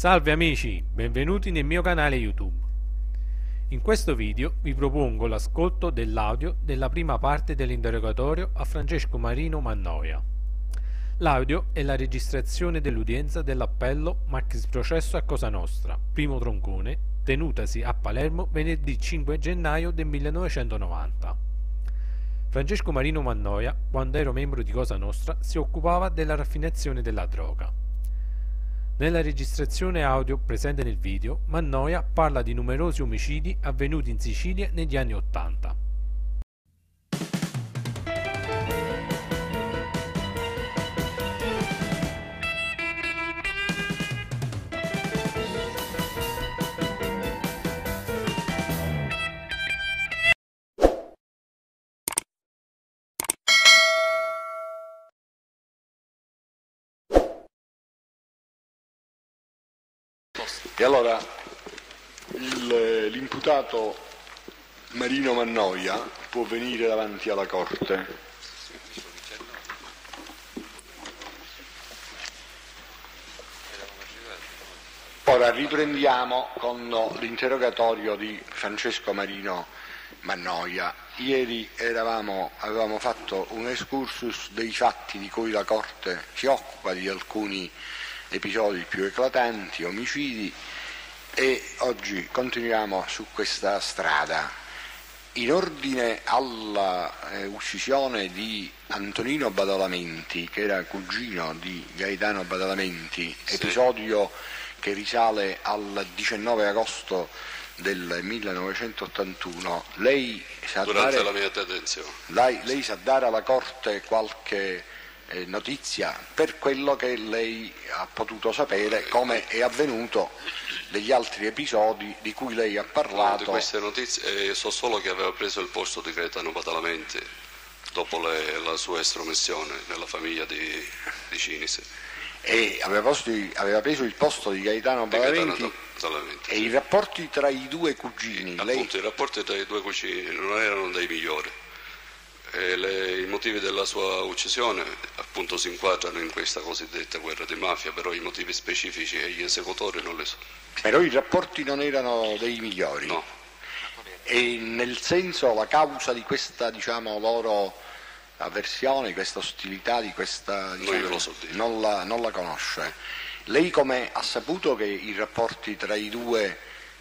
Salve amici, benvenuti nel mio canale YouTube. In questo video vi propongo l'ascolto dell'audio della prima parte dell'interrogatorio a Francesco Marino Mannoia. L'audio è la registrazione dell'udienza dell'appello Maxis Processo a Cosa Nostra, primo troncone, tenutasi a Palermo venerdì 5 gennaio del 1990. Francesco Marino Mannoia, quando ero membro di Cosa Nostra, si occupava della raffinazione della droga. Nella registrazione audio presente nel video, Mannoia parla di numerosi omicidi avvenuti in Sicilia negli anni Ottanta. E allora il- l'imputato Marino Mannoia può venire davanti alla Corte. Ora riprendiamo con l'interrogatorio di Francesco Marino Mannoia. Ieri eravamo- avevamo fatto un excursus dei fatti di cui la Corte si occupa, di alcuni episodi più eclatanti, omicidi, e oggi continuiamo su questa strada. In ordine all'uccisione di Antonino Badalamenti, che era cugino di Gaetano Badalamenti, episodio che risale al 19 agosto del 1981, lei sa, dare, lei, lei sa dare alla Corte qualche eh, notizia per quello che lei ha potuto sapere, come è avvenuto degli altri episodi di cui lei ha parlato. queste notizie eh, so solo che aveva preso il posto di Gaetano Badalamenti dopo le- la sua estromissione nella famiglia di, di Cinise. e aveva, aveva preso il posto di Gaetano Di Gaetano Badalamenti Badalamenti, e i rapporti tra i due cugini, lei, Appunto, i rapporti tra i due cugini non erano dei migliori. E le- I motivi della sua uccisione appunto si inquadrano in questa cosiddetta guerra di mafia, però i motivi specifici e gli esecutori non li so. però i rapporti non erano dei migliori. No, E nel senso la causa di questa diciamo, loro avversione, questa ostilità, di questa, diciamo, so dire. non, la, non la conosce. Lei come ha saputo che i rapporti tra i due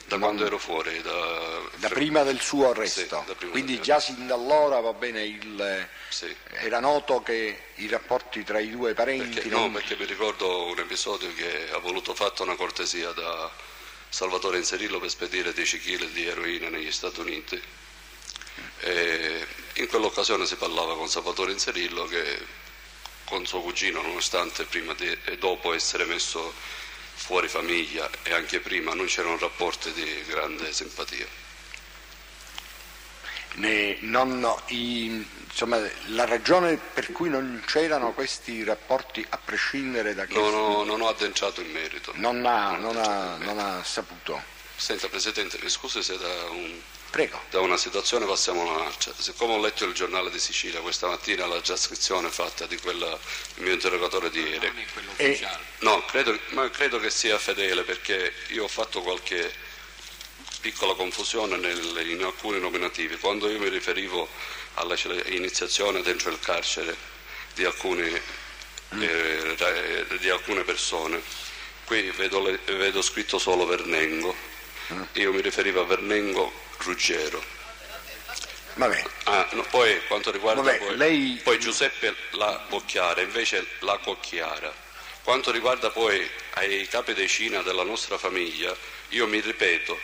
da quando ero fuori, da, da prima del suo arresto, Sì, quindi già sin da allora va bene il, Sì. era noto che i rapporti tra i due parenti Perché, non- no, perché mi ricordo un episodio che ha voluto fatto una cortesia da Salvatore Inserillo per spedire 10 kg di eroina negli Stati Uniti. E in quell'occasione si parlava con Salvatore Inserillo che con suo cugino, nonostante prima e dopo essere messo fuori famiglia e anche prima non c'erano rapporti di grande simpatia. ne- non- i- insomma, la ragione per cui non c'erano questi rapporti a prescindere da questo Non ho, non ho addentrato in merito. non ha, non ha- non ha saputo. Senta Presidente, mi scusi se da un Prego. Da una situazione passiamo a un'altra. Siccome ho letto il giornale di Sicilia questa mattina la trascrizione fatta di quella, il mio interrogatorio di ieri, E, no, credo, ma credo che sia fedele perché io ho fatto qualche piccola confusione nel- in alcuni nominativi. Quando io mi riferivo all'iniziazione dentro il carcere di, alcuni, eh, ra- di alcune persone, qui vedo, le- vedo scritto solo Vernengo. Io mi riferivo a Vernengo Ruggero. vabbè, Ah, no, poi quanto riguarda Vabbè, poi, lei- poi Giuseppe la Bocchiara, invece la Cocchiara. Quanto riguarda poi ai capi decina della nostra famiglia, io mi ripeto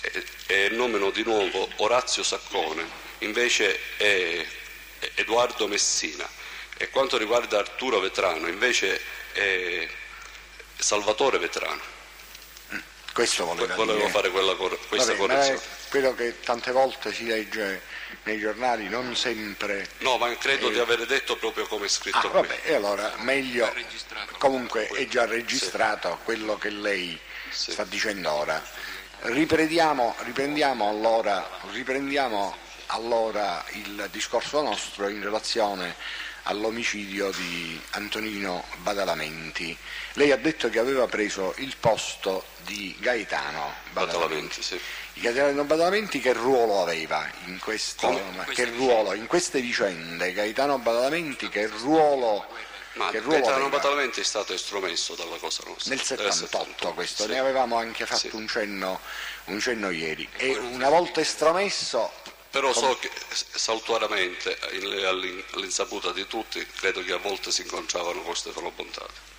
e, e nomino di nuovo Orazio Saccone, invece è Edoardo Messina. E quanto riguarda Arturo Vetrano, invece è Salvatore Vetrano. questo voleva Volevo dire. fare quella questa Vabbè, correzione. È quello che tante volte si legge nei giornali, non sempre. No, ma credo di aver detto proprio come è scritto Ah, vabbè, e allora meglio. Comunque è già registrato quello che lei Sì. sta dicendo ora. Riprendiamo, riprendiamo allora, riprendiamo allora il discorso nostro in relazione all'omicidio di Antonino Badalamenti. Lei ha detto che aveva preso il posto di Gaetano Badalamenti. Badalamenti, sì. Gaetano Badalamenti che ruolo aveva in, questo, che queste ruolo, in queste vicende? Gaetano Badalamenti che ruolo, Ma che ruolo Gaetano aveva? Badalamenti è stato estromesso dalla Cosa Nostra. Nel 78 questo, sì. ne avevamo anche fatto Sì. un, cenno, un cenno ieri. E una volta estromesso, Però so che saltuariamente, in- all'in- all'insaputa di tutti, credo che a volte si incontravano con Stefano Bontate, ah,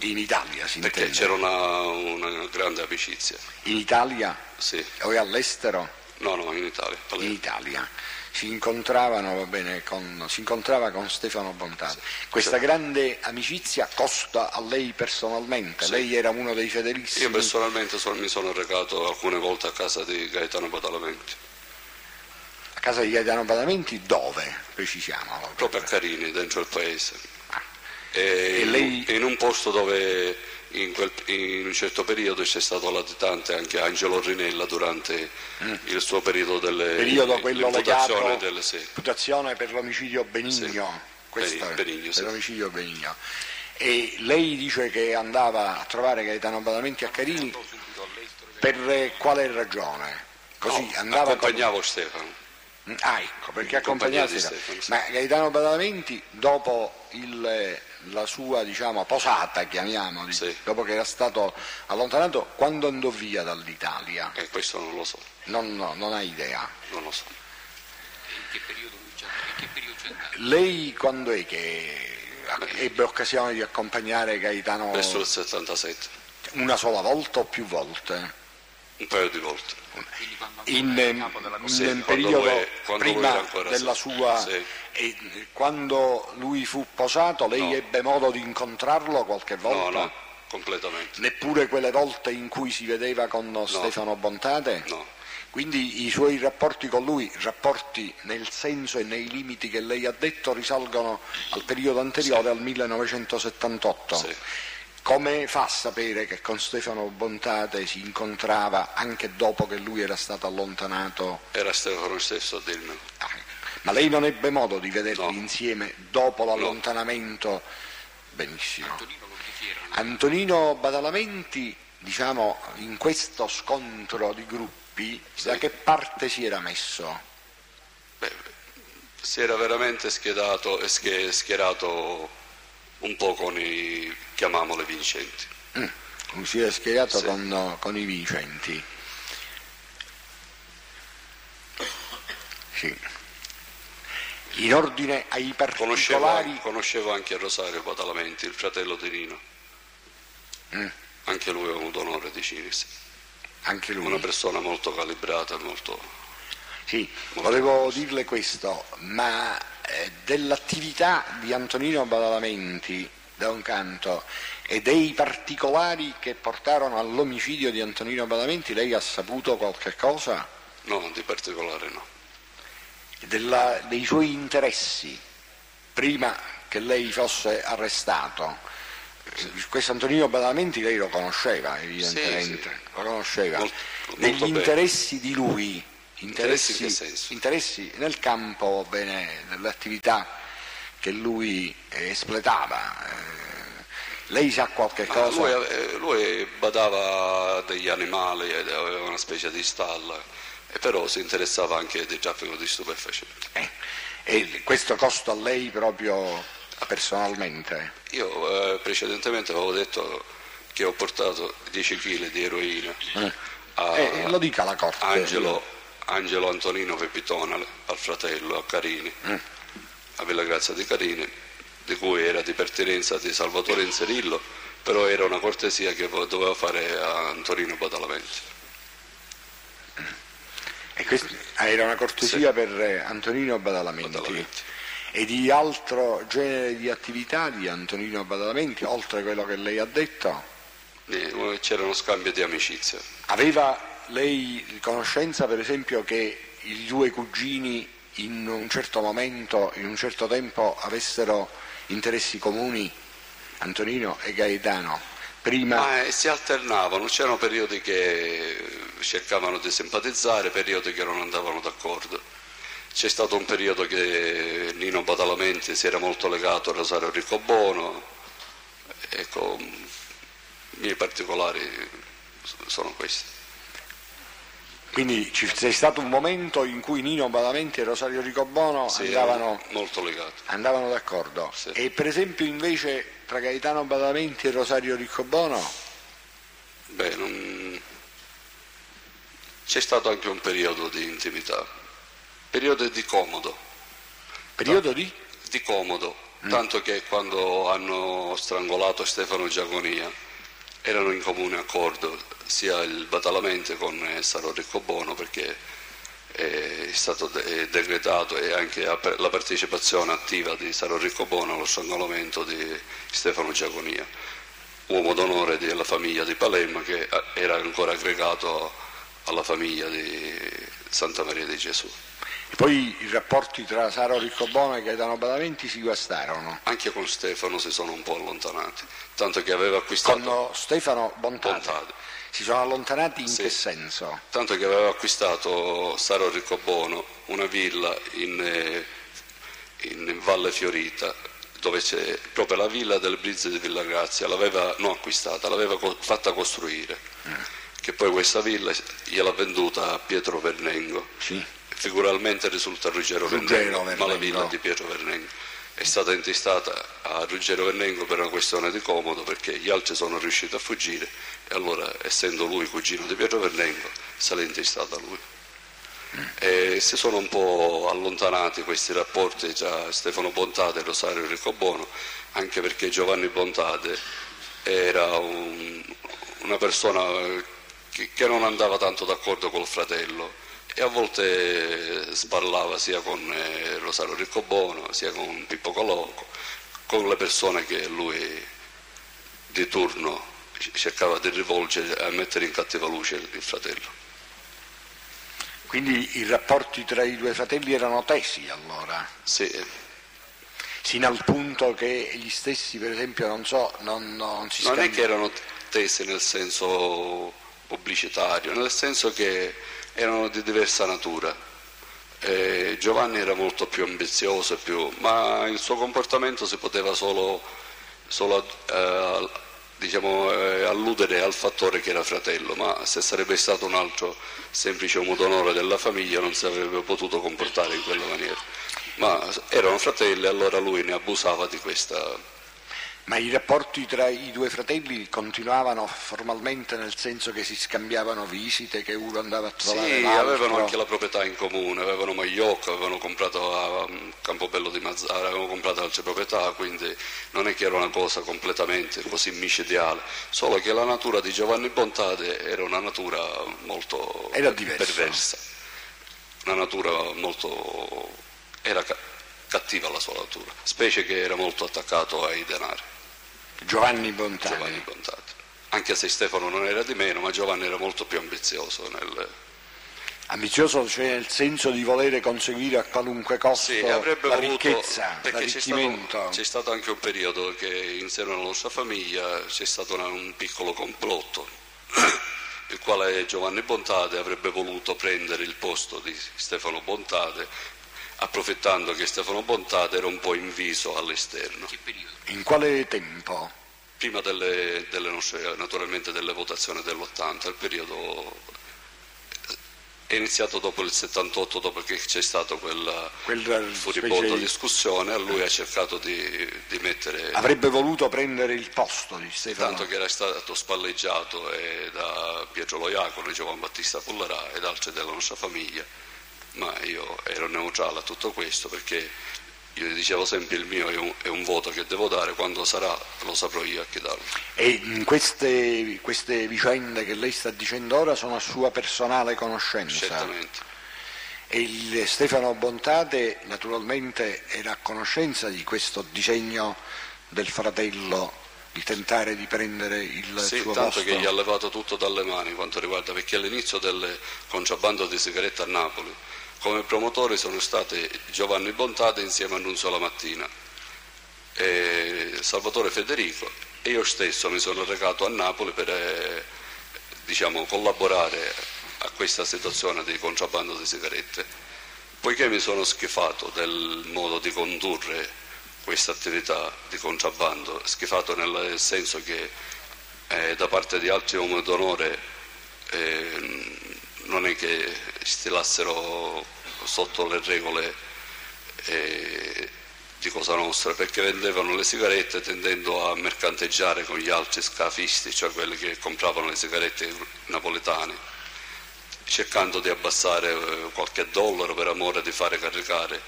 in Italia si perché intende, c'era una, una grande amicizia. in Italia Sì. o all'estero? No, no, in Italia. In Italia. Si incontravano, va bene, con, si incontrava con Stefano Bontate. Questa grande amicizia costa a lei personalmente, Sì. lei era uno dei fedelissimi. Io personalmente so- mi sono recato alcune volte a casa di Gaetano Badalamenti, A casa di Gaetano Badamenti dove? Precisiamo. proprio a Carini, dentro il paese. E, E in- lei- in un posto dove in, quel- in un certo periodo c'è stato latitante anche Angelo Rinella durante il suo periodo delle Mm. periodo quello legato delle sì. per l'omicidio Benigno, Sì. è, Benigno, per l'omicidio Benigno. E lei dice che andava a trovare Gaetano Badamenti a Carini per eh, quale ragione? Così No, andava con- accompagnavo Stefano. Ah ecco, perché accompagnava Stefano. Stefano. Ma Gaetano Badalamenti dopo il, eh, la sua diciamo, posata, chiamiamoli, Sì. dopo che era stato allontanato, quando andò via dall'Italia? E questo non lo so, Non, no, non ha idea. non lo so. In che periodo in che periodo c'è andato? Lei quando è che ebbe occasione di accompagnare Gaetano Verso il 77, una sola volta o più volte? un paio di volte. In, ehm, nel Sì, periodo prima della sì. sua Sì. e quando lui fu posato lei No. ebbe modo di incontrarlo qualche No, volta? no, completamente. Neppure quelle volte in cui si vedeva con Stefano Bontate? No, Quindi i suoi rapporti con lui, rapporti nel senso e nei limiti che lei ha detto, risalgono al periodo anteriore, al 1978. Sì. Come fa a sapere che con Stefano Bontate si incontrava anche dopo che lui era stato allontanato? era Stefano stesso a dirmelo. Ah, Ma lei non ebbe modo di vederli No. insieme dopo l'allontanamento? Benissimo. Antonino Badalamenti, diciamo, in questo scontro di gruppi, da Sì. che parte si era messo? Beh, si era veramente schiedato, e schie- schierato un po' con i, chiamiamole, vincenti. Mm, Si era schierato Sì. con, con i vincenti. Sì. In ordine ai Conoscevo, particolari... conoscevo anche Rosario Badalamenti, il fratello di Nino. Mm, Anche lui ha avuto onore di Cinis. anche lui. Una persona molto calibrata, molto... Sì, volevo dirle questo, ma dell'attività di Antonino Badalamenti da un canto e dei particolari che portarono all'omicidio di Antonino Badalamenti lei ha saputo qualche cosa? No, di particolare no. Della- dei suoi interessi prima che lei fosse arrestato? Eh, Questo Antonino Badalamenti lei lo conosceva evidentemente, Sì, sì. lo conosceva. Molto- Degli molto bene. interessi di lui, Interessi interessi, interessi nel campo bene, dell'attività che lui eh, espletava. eh, lei sa qualche Ma cosa? lui, ave- lui badava degli animali, aveva una specie di stalla, però si interessava anche del traffico di stupefacenti. Eh, e questo costa a lei proprio personalmente? Io eh, precedentemente avevo detto che ho portato 10 kg di eroina Eh. a Eh, lo dica la Corte. Angelo, Angelo Antonino Pepitone, al fratello, a Carini, Mm. a Villa Grazia di Carini, di cui era di pertinenza di Salvatore Inserillo, però era una cortesia che doveva fare a Antonino Badalamenti. E questa era una cortesia Sì. per eh, Antonino Badalamenti. Badalamenti. E di altro genere di attività di Antonino Badalamenti, oltre a quello che lei ha detto? E C'era uno scambio di amicizia. Aveva lei conoscenza, per esempio, che i due cugini in un certo momento, in un certo tempo, avessero interessi comuni, Antonino e Gaetano? Prima Ma eh, si alternavano, c'erano periodi che cercavano di simpatizzare, periodi che non andavano d'accordo. C'è stato un periodo che Nino Badalamenti si era molto legato a Rosario Riccobono, ecco, i miei particolari sono questi. Quindi c'è stato un momento in cui Nino Badamenti e Rosario Ricobono Sì, andavano, andavano d'accordo. Sì. E per esempio invece tra Gaetano Badamenti e Rosario Riccobono? Beh, non- c'è stato anche un periodo di intimità, periodo di comodo, Periodo di? di comodo, tanto che quando hanno strangolato Stefano Giaconia erano in comune accordo sia il Badalamenti con Saro Riccobono perché è stato de- decretato e anche la partecipazione attiva di Saro Riccobono allo strangolamento di Stefano Giaconia, uomo d'onore della famiglia di Palermo che era ancora aggregato alla famiglia di Santa Maria di Gesù. E poi i rapporti tra Saro Riccobono e Gaetano Badamenti si guastarono. Anche con Stefano si sono un po' allontanati, tanto che aveva acquistato, Con Stefano Bontate. Bontate. Si sono allontanati in Sì. che senso? tanto che aveva acquistato Saro Riccobono una villa in, eh, in Valle Fiorita dove c'è proprio la villa del Blizz di Villa Grazia, l'aveva non acquistata, l'aveva co- fatta costruire, che poi questa villa gliel'ha venduta a Pietro Vernengo. Sì. Figuralmente risulta Ruggero, Ruggero Vernengo, ma la Vernengo. villa di Pietro Vernengo è stata intestata a Ruggero Vernengo per una questione di comodo perché gli altri sono riusciti a fuggire e allora essendo lui cugino di Pietro Vernengo se l'è intestata a lui. E si sono un po' allontanati questi rapporti tra Stefano Bontate e Rosario Riccobono anche perché Giovanni Bontate era un- una persona che, che non andava tanto d'accordo col fratello e a volte sparlava sia con eh, Rosario Riccobono sia con Pippo Coloco, con le persone che lui di turno cercava di rivolgere a mettere in cattiva luce il fratello. Quindi i rapporti tra i due fratelli erano tesi allora, Sì, sino al punto che gli stessi per esempio non so, non, non si non è che erano tesi nel senso pubblicitario, nel senso che erano di diversa natura. Eh, Giovanni era molto più ambizioso, più- ma il suo comportamento si poteva solo, solo, eh, diciamo, eh, alludere al fattore che era fratello, ma se sarebbe stato un altro semplice uomo d'onore della famiglia non si avrebbe potuto comportare in quella maniera. Ma erano fratelli allora lui ne abusava di questa Ma i rapporti tra i due fratelli continuavano formalmente nel senso che si scambiavano visite, che uno andava a trovare Sì, l'altro. avevano anche la proprietà in comune, avevano Magliocco, avevano comprato a Campobello di Mazzara, avevano comprato altre proprietà, quindi non è che era una cosa completamente così micidiale, solo che la natura di Giovanni Bontate era una natura molto Era perversa, una natura molto... era ca- cattiva la sua natura, specie che era molto attaccato ai denari. Giovanni Bontani. Giovanni Bontate. Anche se Stefano non era di meno, ma Giovanni era molto più ambizioso nel, Ambizioso cioè nel senso di volere conseguire a qualunque costo Sì, la voluto, ricchezza, c'è l'arricchimento. stato, c'è stato anche un periodo che in seno alla nostra famiglia c'è stato una- un piccolo complotto, il quale Giovanni Bontate avrebbe voluto prendere il posto di Stefano Bontate, approfittando che Stefano Bontate era un po' inviso all'esterno. Che periodo? In quale tempo? Prima delle, delle nostre, naturalmente delle votazioni dell'80, il periodo è iniziato dopo il 78, dopo che c'è stato quella Quel furibonda specie- discussione, a lui ha cercato di, di mettere, Avrebbe voluto prendere il posto di Stefano. tanto che era stato spalleggiato eh, da Pietro Loiacono, Giovanni Battista Pullerà ed altri della nostra famiglia, ma io ero neutrale a tutto questo perché io dicevo sempre il mio è un, è un voto che devo dare, quando sarà lo saprò io a chi darlo. E queste, queste vicende che lei sta dicendo ora sono a sua personale conoscenza. Certamente. E il Stefano Bontate naturalmente era a conoscenza di questo disegno del fratello di tentare di prendere il Sì, suo tanto posto. che gli ha levato tutto dalle mani quanto riguarda, perché all'inizio del contrabbando di sigarette a Napoli, come promotori sono stati Giovanni Bontate insieme a Nunzio La Mattina, Salvatore Federico e io stesso mi sono recato a Napoli per eh, diciamo, collaborare a questa situazione di contrabbando di sigarette. poiché mi sono schifato del modo di condurre questa attività di contrabbando, schifato nel senso che eh, da parte di altri uomini d'onore eh, non è che stilassero sotto le regole eh, di Cosa Nostra, perché vendevano le sigarette tendendo a mercanteggiare con gli altri scafisti, cioè quelli che compravano le sigarette napoletane cercando di abbassare eh, qualche dollaro per amore di fare caricare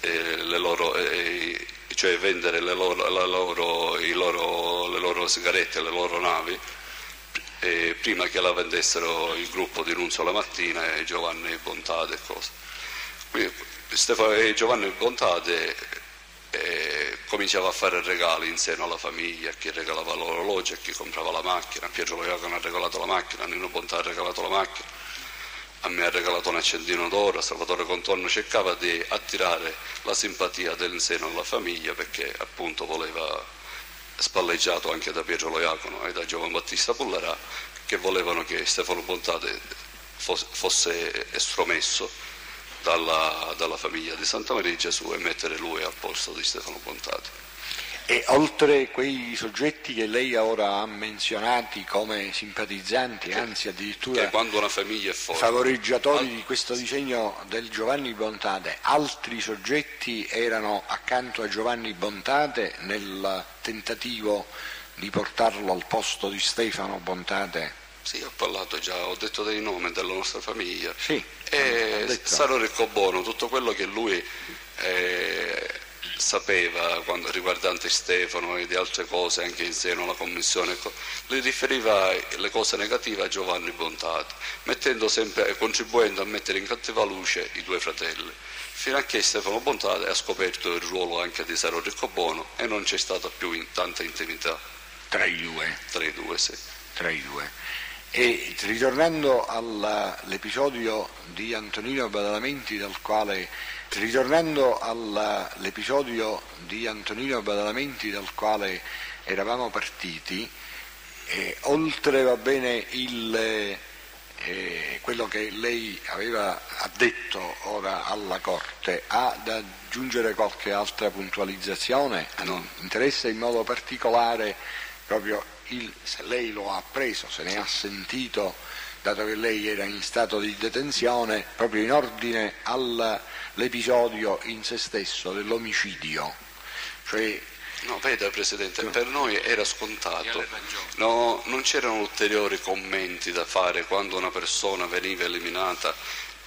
eh, le loro, eh, cioè vendere le loro, loro, loro, le loro sigarette, le loro navi, prima che la vendessero il gruppo di Nunzio la mattina e Giovanni Bontate e cose. Quindi, Stefano, e Giovanni Bontate eh, cominciava a fare regali in seno alla famiglia, chi regalava l'orologio, a chi comprava la macchina, Pietro Loiacono ha regalato la macchina, Nino Bontà ha regalato la macchina, a me ha regalato un accendino d'oro, Salvatore Contorno cercava di attirare la simpatia dell'inseno alla famiglia perché appunto voleva, spalleggiato anche da Pietro Loiacono e da Giovan Battista Pullarà, che volevano che Stefano Bontate fosse estromesso dalla, dalla famiglia di Santa Maria Gesù e mettere lui al posto di Stefano Bontati. E oltre quei soggetti che lei ora ha menzionati come simpatizzanti, che, anzi addirittura favoreggiatori al... di questo disegno del Giovanni Bontate, altri soggetti erano accanto a Giovanni Bontate nel tentativo di portarlo al posto di Stefano Bontate? Sì, ho parlato già, ho detto dei nomi della nostra famiglia. Sì, e Saro Riccobono, tutto quello che lui eh, sapeva quando, riguardante Stefano e di altre cose anche in seno alla commissione, le riferiva le cose negative a Giovanni Bontato, sempre, contribuendo a mettere in cattiva luce i due fratelli, fino a che Stefano Bontate ha scoperto il ruolo anche di Saro Riccobono e non c'è stata più in tanta intimità. Tra i due? Tra i due, sì. Tra i due. E ritornando all'episodio di Antonino Badalamenti dal quale, ritornando all'episodio di Antonino Badalamenti dal quale eravamo partiti, eh, oltre va bene il, eh, quello che lei aveva detto ora alla Corte, ha da aggiungere qualche altra puntualizzazione? No. Interessa in modo particolare proprio il, se lei lo ha appreso, se ne ha sentito, dato che lei era in stato di detenzione, proprio in ordine all'episodio in se stesso dell'omicidio. Cioè, No, veda Presidente, per noi era scontato, no, non c'erano ulteriori commenti da fare quando una persona veniva eliminata.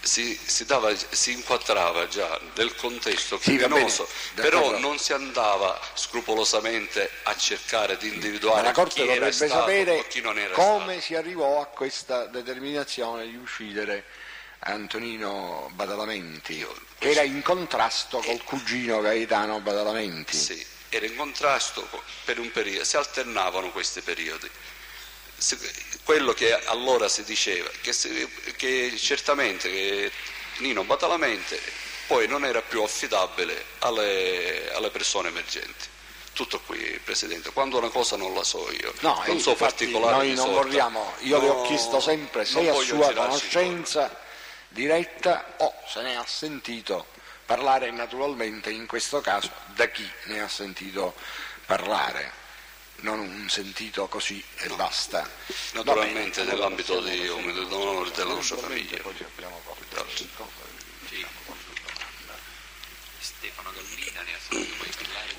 Si, si, dava, si, inquadrava già del contesto criminoso, sì, però non si andava scrupolosamente a cercare di individuare Ma la Corte chi dovrebbe sapere come stato. si arrivò a questa determinazione di uccidere Antonino Badalamenti, che era in contrasto col cugino Gaetano Badalamenti. Sì, era in contrasto per un periodo, si alternavano questi periodi quello che allora si diceva, che, si, che certamente che Nino Batalamente poi non era più affidabile alle, alle, persone emergenti. Tutto qui, Presidente. Quando una cosa non la so io, no, non so particolari Noi non vogliamo, io no, le ho chiesto sempre se a sua conoscenza diretta o se ne ha sentito parlare naturalmente in questo caso da chi ne ha sentito parlare non un sentito così e no. basta. Naturalmente nell'ambito di onore della nostra famiglia. Stefano Gallina ne ha sentito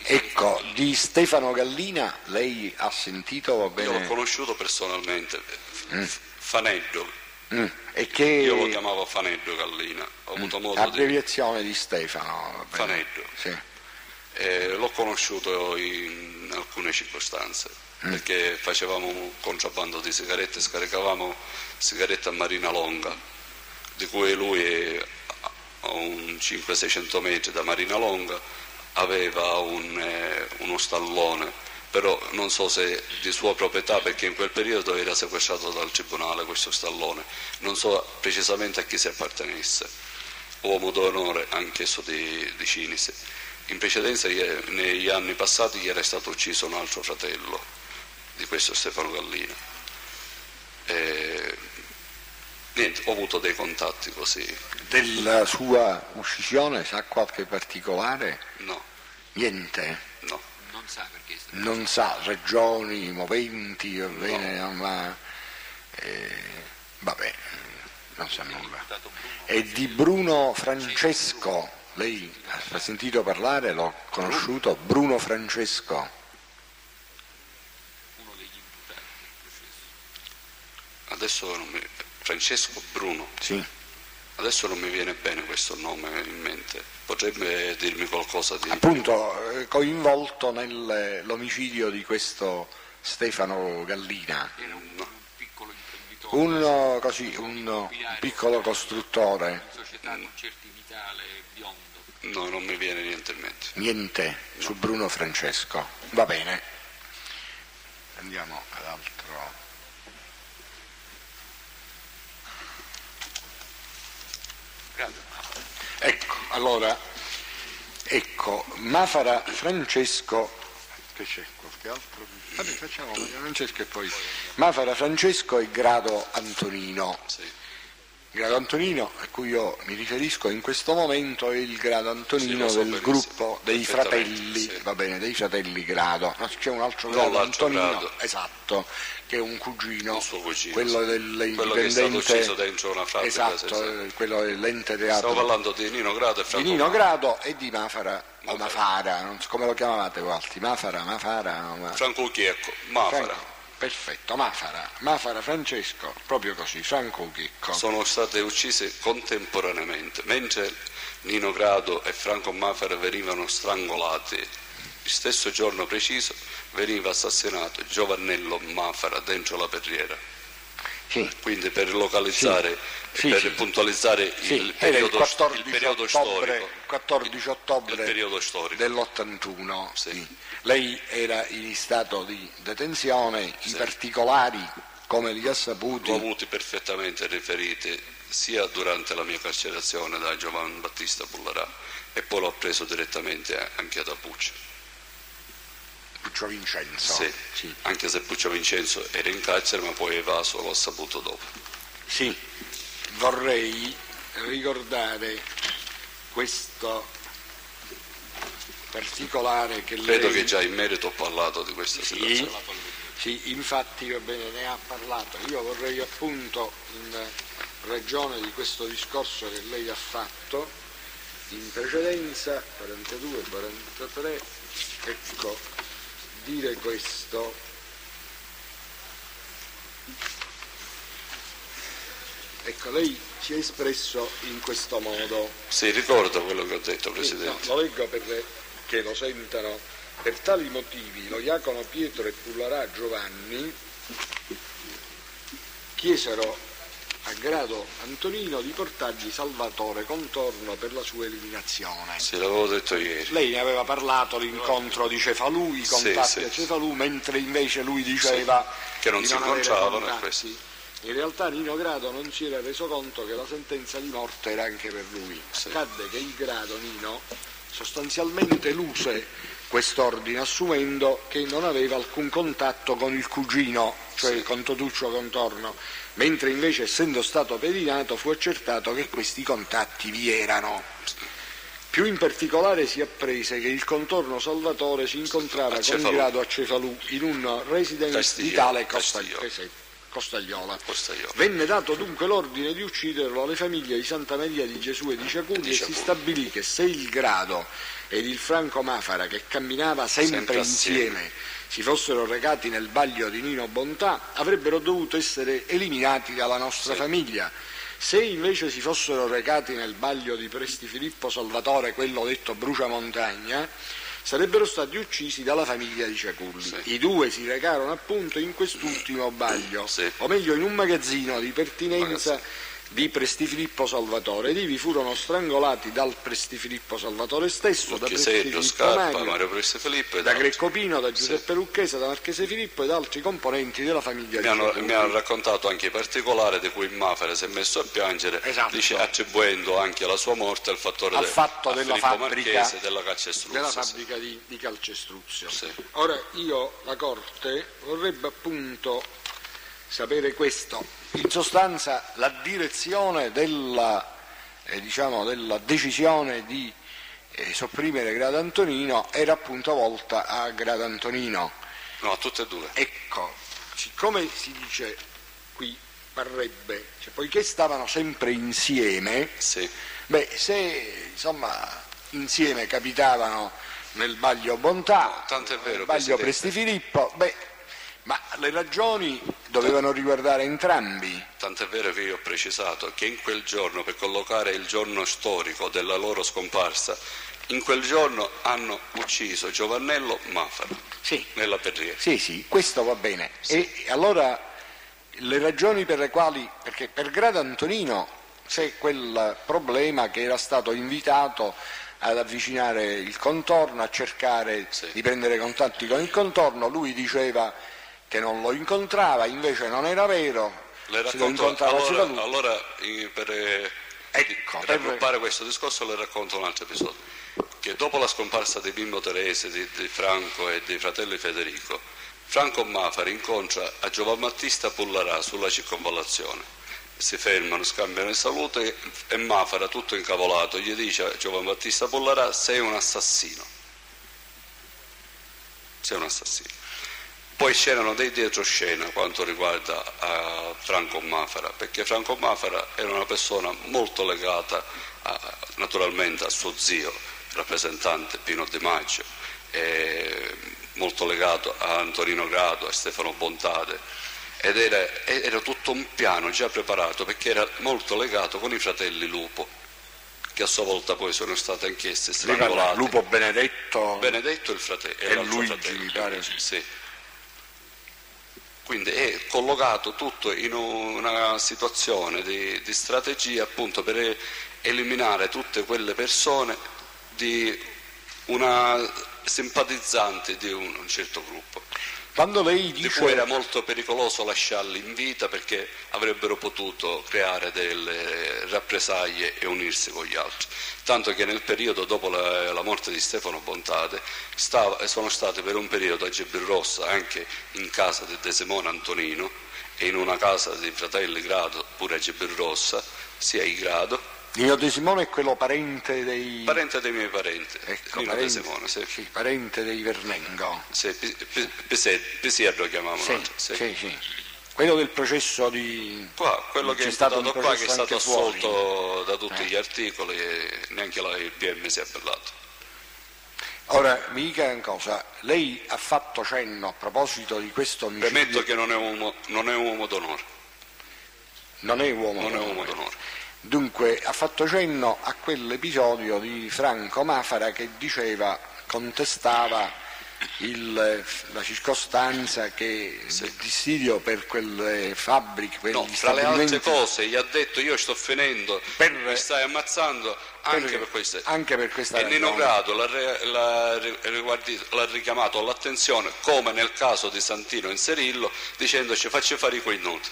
Ecco, di Stefano Gallina lei ha sentito, va bene? Io l'ho conosciuto personalmente, mm. Faneddo. Mm. Che... Io lo chiamavo Faneddo Gallina, ho avuto mm. modo Abbreviazione di, di Stefano. Faneddo. Sì. Eh, l'ho conosciuto in in alcune circostanze, mm. perché facevamo un contrabbando di sigarette, scaricavamo sigarette a Marina Longa, di cui lui a un 500-600 metri da Marina Longa aveva un, eh, uno stallone, però non so se di sua proprietà perché in quel periodo era sequestrato dal tribunale questo stallone, non so precisamente a chi si appartenesse, uomo d'onore anch'esso di, di Cinisi in precedenza, negli anni passati, gli era stato ucciso un altro fratello di questo Stefano Gallina. E Niente, ho avuto dei contatti così. Della sua uccisione sa qualche particolare? No, Niente. no. Non sa stato Non sa regioni, moventi, va bene, non ma eh, vabbè, non sa nulla. E di Bruno Francesco, lei ha sentito parlare, l'ho conosciuto, Bruno Francesco. uno degli imputati del processo. Adesso non mi... Francesco Bruno. Sì. Adesso non mi viene bene questo nome in mente. Potrebbe dirmi qualcosa di... appunto eh, coinvolto nell'omicidio di questo Stefano Gallina, Era un, un piccolo imprenditore un, così, un piccolo costruttore, società con certi vitale biondo. No, non mi viene niente in mente. niente su Bruno Francesco. Va bene. Andiamo ad Ecco, allora, ecco, Mafara Francesco, che c'è qualche altro? Vabbè, facciamo Francesco e poi. Mafara Francesco e Grado Antonino. Sì. Grado Antonino, a cui io mi riferisco in questo momento, è il Grado Antonino Sì, so del gruppo dei fratelli, sì. va bene, dei fratelli Grado. No, c'è un altro No, Grado l'altro Antonino, Grado. esatto, che è un cugino, cugino, quello sì. dell'indipendente. Quello Esatto, quello dell'ente Stavo teatro parlando di Nino Grado e di Franco Nino Mafara. Grado e di Mafara, o Mafara, so come lo chiamavate voi altri, Mafara, Mafara, no, ma- Franco Chiecco, Mafara. Franco, perfetto, Mafara, Mafara Francesco, proprio così, Franco Chicco. Sono state uccise contemporaneamente, mentre Nino Grado e Franco Mafara venivano strangolati. Il stesso giorno preciso veniva assassinato Giovannello Mafara dentro la perriera. Sì. Quindi per localizzare Sì, e per sì. puntualizzare Sì, il, era il periodo, 14 il periodo ottobre, storico. 14 ottobre periodo storico. dell'81. Sì. sì. Lei era in stato di detenzione, i Sì. particolari, come li ha saputi, L'ho avuti perfettamente riferiti sia durante la mia carcerazione da Giovanni Battista Bullarà e poi l'ho preso direttamente anche da Puccio. Puccio Vincenzo. Sì, Sì. anche se Puccio Vincenzo era in carcere ma poi evaso, l'ho saputo dopo. Sì, vorrei ricordare questo particolare che Credo lei... che già in merito ho parlato di questa Sì, situazione. sì, infatti va bene, ne ha parlato. Io vorrei appunto, in ragione di questo discorso che lei ha fatto, in precedenza, 42-43, ecco, dire questo. Ecco, lei si è espresso in questo modo. Sì, ricordo quello che ho detto, Sì, no, Presidente. lo leggo perché lo sentano. Per tali motivi lo Iacono Pietro e Pullarà Giovanni chiesero a Grado Antonino di portargli Salvatore Contorno per la sua eliminazione. Sì, l'avevo detto ieri. Lei ne aveva parlato l'incontro di Cefalù, i Sì, contatti sì. a Cefalù, mentre invece lui diceva Che non si incontravano contatti. In realtà Nino Grado non si era reso conto che la sentenza di morte era anche per lui. Accadde che il Grado, Nino, sostanzialmente luse quest'ordine assumendo che non aveva alcun contatto con il cugino, cioè Sì. con Totuccio Contorno, mentre invece essendo stato pedinato fu accertato che questi contatti vi erano. Più in particolare si apprese che il contorno Salvatore si incontrava con il grado a Cefalù in un residence di tale Costa- Castiglio. Costagliola. Costagliola. Venne dato dunque l'ordine di ucciderlo alle famiglie di Santa Maria di Gesù e di Ciaculi Di e si stabilì che se il grado ed il Franco Mafara, che camminava sempre, Sempre assieme. insieme, si fossero recati nel baglio di Nino Bontà, avrebbero dovuto essere eliminati dalla nostra Sì. famiglia. Se invece si fossero recati nel baglio di Presti Filippo Salvatore, quello detto Bruciamontagna, sarebbero stati uccisi dalla famiglia di Ciaculli. Sì. I due si recarono appunto in quest'ultimo baglio, Sì. o meglio in un magazzino di pertinenza di Presti Filippo Salvatore ed ivi furono strangolati dal Presti Filippo Salvatore stesso, da Luccheseggio, Filippo Scarpa, Mario, Mario da altri. Greco Pino, da Giuseppe Lucchese, da Marchese Filippo ed altri componenti della famiglia Mi hanno, di Ciaculli. mi hanno raccontato anche i particolari di cui Mafera si è messo a piangere, Esatto. dice, attribuendo anche alla sua morte il fattore Al de- fatto della fabbrica- della della sì. fabbrica di, di calcestruzio. Sì. Ora io, la Corte, vorrebbe appunto sapere questo. In sostanza la direzione della, eh, diciamo, della decisione di eh, sopprimere Grado Antonino era appunto volta a Grado Antonino. No, tutte e due. Ecco, siccome si dice qui parrebbe, cioè, poiché stavano sempre insieme, Sì. beh, se insomma insieme capitavano nel Baglio Bontà, No, nel Baglio. Presti Filippo, beh, ma le ragioni dovevano riguardare entrambi. Tant'è vero che io ho precisato che in quel giorno, per collocare il giorno storico della loro scomparsa, in quel giorno hanno ucciso Giovannello Mafara Sì. nella Perriera. Sì, sì, questo va bene. E allora le ragioni per le quali, perché per Grado Antonino c'è quel problema che era stato invitato ad avvicinare il contorno, a cercare Sì. di prendere contatti con il contorno, lui diceva che non lo incontrava, invece non era vero, Le racconto, allora, allora, per eh, Ecco, per- raggruppare questo discorso le racconto un altro episodio. Che dopo la scomparsa di Bimbo Terese, di, di Franco e dei fratelli Federico, Franco Mafari incontra a Giovan Battista Pullarà sulla circonvallazione. Si fermano, scambiano i saluti e Mafara, tutto incavolato, gli dice a Giovan Battista Pullarà sei un assassino. Sei un assassino. Poi c'erano dei dietroscena quanto riguarda a Franco Mafara, perché Franco Mafara era una persona molto legata a- naturalmente a suo zio, rappresentante Pino Di Maggio, molto legato a Antonino Grado, a Stefano Bontade, ed era, era tutto un piano già preparato perché era molto legato con i fratelli Lupo, che a sua volta poi sono Lei parla strangolati. Lupo Benedetto, Benedetto il fratello, E Luigi, fratello. pare. Sì. Quindi è collocato tutto in una situazione di, di strategia appunto per eliminare tutte quelle persone di una simpatizzanti di un, un certo gruppo. Quando lei Di dice... era molto pericoloso lasciarli in vita perché avrebbero potuto creare delle rappresaglie e unirsi con gli altri. Tanto che nel periodo dopo la, la morte di Stefano Bontade stava- sono state per un periodo a Gebirrossa anche in casa di De Simone Antonino e in una casa di fratelli Grado pure a Gebirrossa, sia i Grado, Nino De Simone è quello parente dei... parente dei miei parenti, Ecco, parente, Simone, sì. sì, parente dei Vernengo. Sì, Pi- Pi- Pise- Pisierro chiamavano Sì, sì. sì, sì. Quello del processo di... Qua, quello che è stato qua, che è stato assolto da tutti Eh. gli articoli e neanche la- il PM si è appellato. Ora, mi dica una cosa, lei ha fatto cenno a proposito di questo omicidio... Premetto che non è uomo, non è uomo d'onore, Non è uomo non è d'onore. uomo d'onore. Dunque, ha fatto cenno a quell'episodio di Franco Mafara che diceva, contestava il- la circostanza che il dissidio per quelle fabbriche, per No, fra le altre cose gli ha detto io sto finendo, Per- mi stai ammazzando anche per, questo. anche per questa E Nino. Grado l'ha, l'ha l'ha richiamato all'attenzione, come nel caso di Santino Inserillo, dicendoci facci fare i quei noti.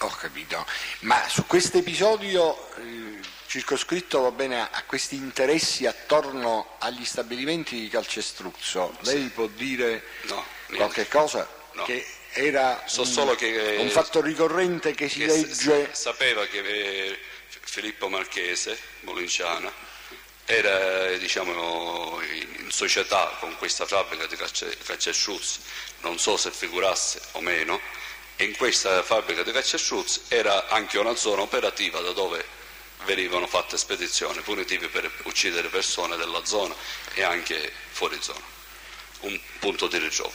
Ho capito, ma su questo episodio eh, circoscritto va bene a, a questi interessi attorno agli stabilimenti di calcestruzzo, lei può dire No, qualche cosa? No. Che era So un, che- un fatto ricorrente che si che legge... sapeva che eh, Filippo Marchese, Molinciana, era eh, diciamo, in, società con questa fabbrica di cacciasciuzzi, non so se figurasse o meno, in questa fabbrica di cacciasciuzzi era anche una zona operativa da dove venivano fatte spedizioni punitive per uccidere persone della zona e anche fuori zona. Un punto di ritrovo.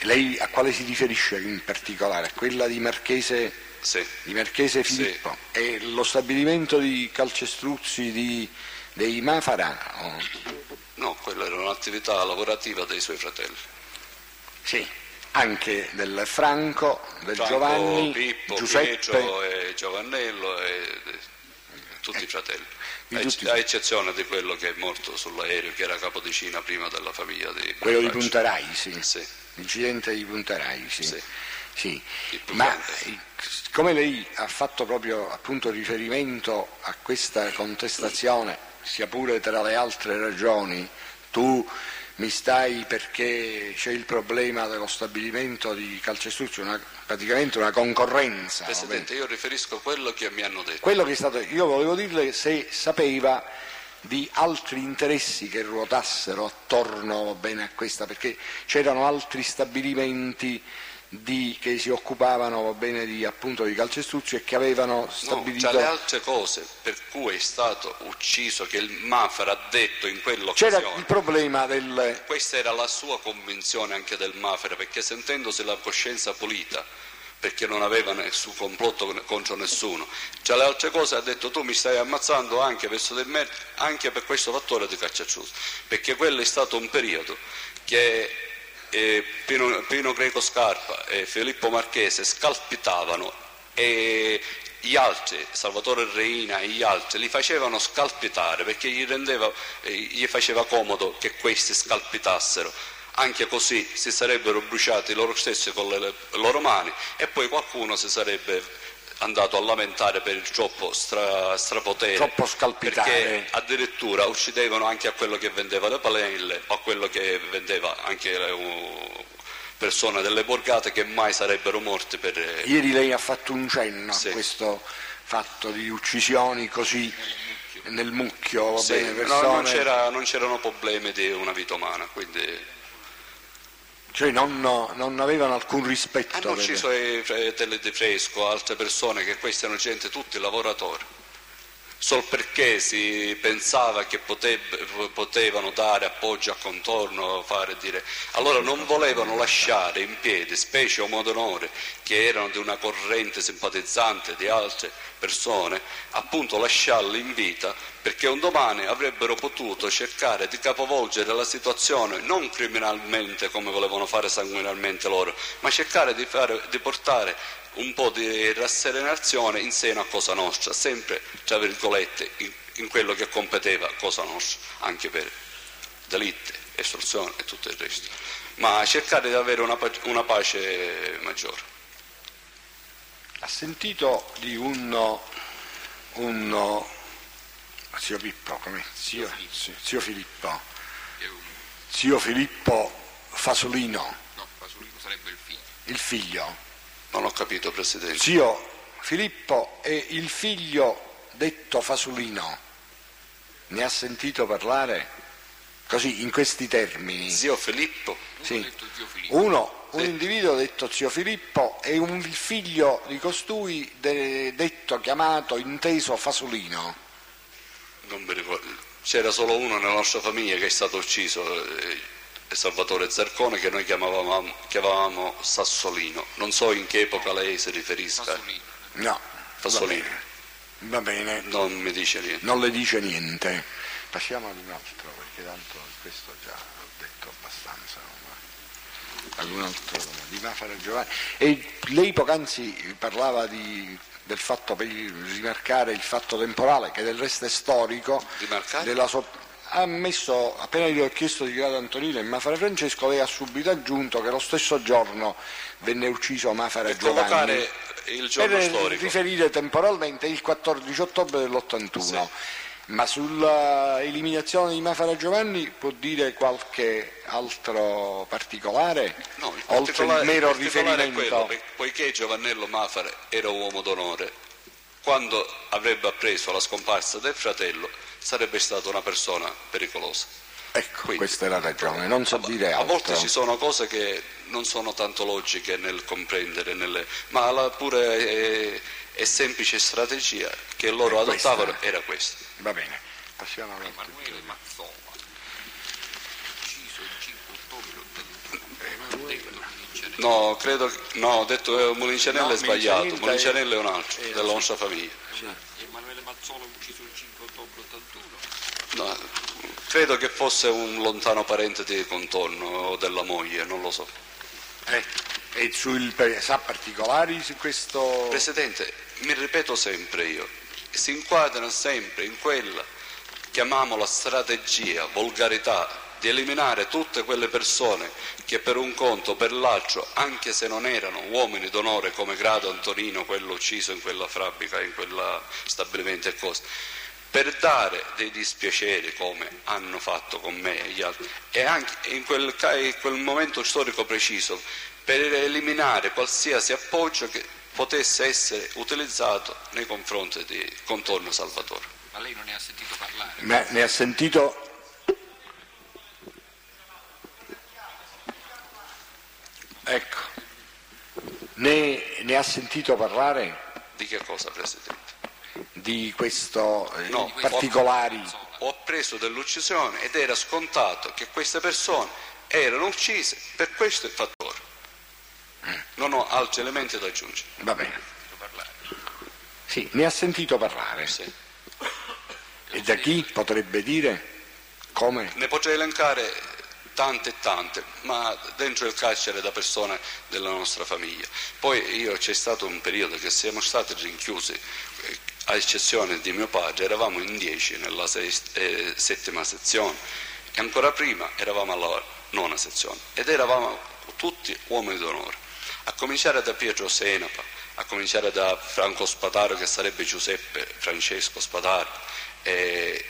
Lei a quale si riferisce in particolare? A quella di Marchese, Sì. di Marchese Sì. Filippo? E lo stabilimento di calcestruzzi di, dei Mafara? Oh, No, quella era un'attività lavorativa dei suoi fratelli. Sì, anche del Franco, del Franco, Giovanni, Pippo, Giuseppe... Pietro e Giovannello e e tutti i fratelli, Di a, tutti. a eccezione di quello che è morto sull'aereo, che era capodicina prima della famiglia di Quello di Marracci. Puntarai, sì. Sì. L'incidente di Puntarai, sì. Sì. Sì. Ma eh, come lei ha fatto proprio appunto riferimento a questa contestazione, sia pure tra le altre ragioni, tu mi stai perché c'è il problema dello stabilimento di Calcestruzzi, una, praticamente una concorrenza. Presidente, io riferisco quello che mi hanno detto. Quello che è stato, io volevo dirle se sapeva di altri interessi che ruotassero attorno bene, a questa, perché c'erano altri stabilimenti di, che si occupavano bene, di, appunto, di calcestruzzi e che avevano stabilito... No, tra le altre cose per cui è stato ucciso, che il Mafra ha detto in quell'occasione... C'era il problema del... Questa era la sua convinzione anche del Mafra, perché sentendosi la coscienza pulita perché non aveva nessun complotto contro nessuno. Tra le altre cose ha detto tu mi stai ammazzando anche, me, anche per questo fattore di cacciacciuso, perché quello è stato un periodo che Pino, Pino, Greco Scarpa e Filippo Marchese scalpitavano e gli altri, Salvatore Reina e gli altri, li facevano scalpitare perché gli, rendeva, eh, gli faceva comodo che questi scalpitassero. Anche così si sarebbero bruciati loro stessi con le loro mani e poi qualcuno si sarebbe andato a lamentare per il troppo stra, strapotere. Troppo scalpitare. Perché addirittura uccidevano anche a quello che vendeva le o a quello che vendeva anche uh, persone delle borgate che mai sarebbero morte per... Ieri lei ha fatto un cenno sì. a questo fatto di uccisioni così nel mucchio, sì, bene, persone... no, non, c'era, non c'erano problemi di una vita umana, quindi cioè non, non, avevano alcun rispetto. Hanno ucciso i fratelli di Fresco, altre persone che questi erano gente, tutti lavoratori. Sol perché si pensava che potevano dare appoggio a contorno, fare dire. Allora non volevano lasciare in piedi, specie uomo d'onore, che erano di una corrente simpatizzante di altre persone, appunto lasciarli in vita perché un domani avrebbero potuto cercare di capovolgere la situazione non criminalmente come volevano fare sanguinariamente loro, ma cercare di, fare, di portare un po' di rasserenazione in seno a Cosa Nostra, sempre tra virgolette in, in quello che competeva Cosa Nostra, anche per delitti, estorsione e tutto il resto, ma cercare di avere una, una pace maggiore. Ha sentito di un, un zio Pippo, come? Zio, zio Filippo, zio Filippo Fasolino. No, Fasolino sarebbe il figlio. Il figlio. Non ho capito, Presidente. Zio Filippo è il figlio detto Fasolino. Ne ha sentito parlare? Così, in questi termini. Zio Filippo? Sì. Zio Filippo. Uno, un individuo detto zio Filippo e un figlio di costui de, detto, chiamato, inteso Fasolino. Non mi ricordo. C'era solo uno nella nostra famiglia che è stato ucciso, eh, Salvatore Zarcone, che noi chiamavamo, chiamavamo Sassolino. Non so in che epoca lei si riferisca. Fasolino. No. Fasolino. Va bene. Non mi dice niente. Non le dice niente. Passiamo ad un altro, perché tanto questo già ho detto abbastanza. Ad un altro di Mafara Giovanni. E lei poc'anzi parlava di, del fatto per rimarcare il fatto temporale, che del resto è storico. Rimarcare? Della so- ha messo, appena gli ho chiesto di Grado Antonino e Mafara Francesco, lei ha subito aggiunto che lo stesso giorno venne ucciso Mafara Per Giovanni. il giorno per storico. riferire temporalmente il 14 ottobre dell'81. Sì. Ma sull'eliminazione di Mafara Giovanni può dire qualche altro particolare? No, il oltre particolare, il mero il riferimento? quello, poiché Giovannello Mafare era uomo d'onore, quando avrebbe appreso la scomparsa del fratello sarebbe stata una persona pericolosa. Ecco, Quindi- questa è la ragione, non so dire A altro. volte ci sono cose che non sono tanto logiche nel comprendere, nelle- ma la pure è, è semplice strategia che loro adottavano era questa. Va bene, passiamo avanti. Emanuele Mazzola, ucciso il 5 ottobre 81. Detto Vincenelli. No, credo che- no, ho detto eh, Molincenello No, è sbagliato, Molincenello è- un altro, eh, della sì. nostra famiglia. Emanuele Mazzola ucciso il 5 ottobre 81. No, credo che fosse un lontano parente di contorno o della moglie, non lo so. Eh, e sul, sa particolari su questo? Presidente, mi ripeto sempre io, si inquadrano sempre in quella, chiamiamola strategia, volgarità, di eliminare tutte quelle persone che per un conto o per l'altro, anche se non erano uomini d'onore come Grado Antonino, quello ucciso in quella fabbrica, in quel stabilimento e cose, per dare dei dispiaceri come hanno fatto con me e gli altri e anche in quel, in quel momento storico preciso per eliminare qualsiasi appoggio che potesse essere utilizzato nei confronti di Contorno Salvatore. Ma lei non ne ha sentito parlare? Ma ne ha sentito Ecco, ne, ne ha sentito parlare Di che cosa, Presidente? di questo eh, No, particolari? Ho preso dell'uccisione ed era scontato che queste persone erano uccise per questo fattore. Non ho altri elementi da aggiungere. Va bene. Sì, ne ha sentito parlare. Sì. E da chi potrebbe dire? Come? Ne potrei elencare tante e tante, ma dentro il carcere da persone della nostra famiglia. Poi io c'è stato un periodo che siamo stati rinchiusi, eh, a eccezione di mio padre, eravamo in dieci nella sest- eh, settima sezione e ancora prima eravamo alla nona sezione ed eravamo tutti uomini d'onore, a cominciare da Pietro Senapa, a cominciare da Franco Spadaro che sarebbe Giuseppe Francesco Spadaro. eh,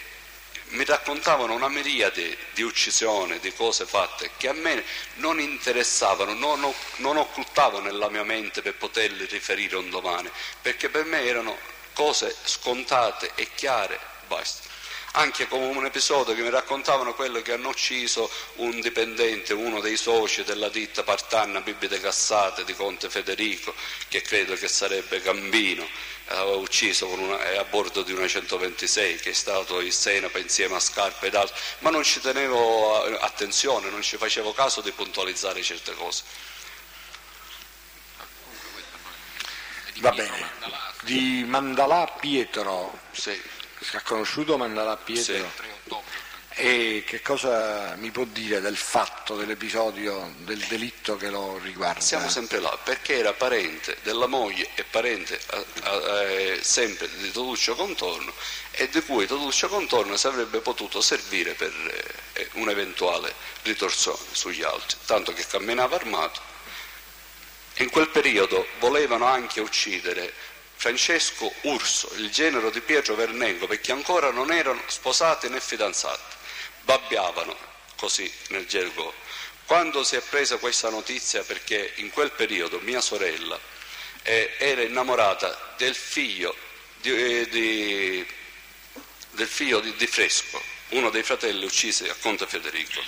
mi raccontavano una miriade di uccisioni, di cose fatte che a me non interessavano, non, non occultavo nella mia mente per poterle riferire un domani, perché per me erano cose scontate e chiare, basta. Anche come un episodio che mi raccontavano quello che hanno ucciso un dipendente, uno dei soci della ditta Partanna Bibite Cassate di Conte Federico, che credo che sarebbe Gambino, aveva ucciso una- a bordo di una 126 che è stato il Senapa insieme a Scarpa ed altri, ma non ci tenevo eh, attenzione, non ci facevo caso di puntualizzare certe cose. Va bene. Di Mandalà Pietro, Sì, si è conosciuto Mandalà Pietro? Sì. 3 ottobre. E che cosa mi può dire del fatto, dell'episodio, del delitto che lo riguarda? siamo sempre là perché era parente della moglie e parente a- a- eh, sempre di Toduccio Contorno e di cui Toduccio Contorno si avrebbe potuto servire per eh, un'eventuale ritorsione sugli altri, tanto che camminava armato. In quel periodo volevano anche uccidere Francesco Urso, il genero di Pietro Vernengo, perché ancora non erano sposati né fidanzati. Babbiavano, così nel gergo. Quando si è presa questa notizia, perché in quel periodo mia sorella eh, era innamorata del figlio di, eh, di- del figlio di, di Fresco, uno dei fratelli uccisi a Conte Federico.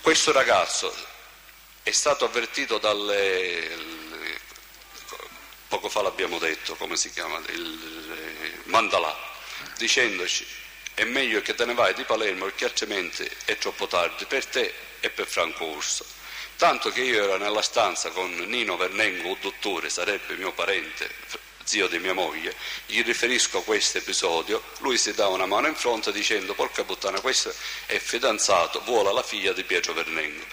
Questo ragazzo è stato avvertito dalle poco fa l'abbiamo detto, come si chiama, il eh, Mandalà, dicendoci è meglio che te ne vai di Palermo perché altrimenti è troppo tardi per te e per Franco Urso. Tanto che io ero nella stanza con Nino Vernengo, un dottore, sarebbe mio parente, zio di mia moglie, gli riferisco questo episodio, lui si dà una mano in fronte dicendo porca puttana questo è fidanzato, vuole la figlia di Pietro Vernengo.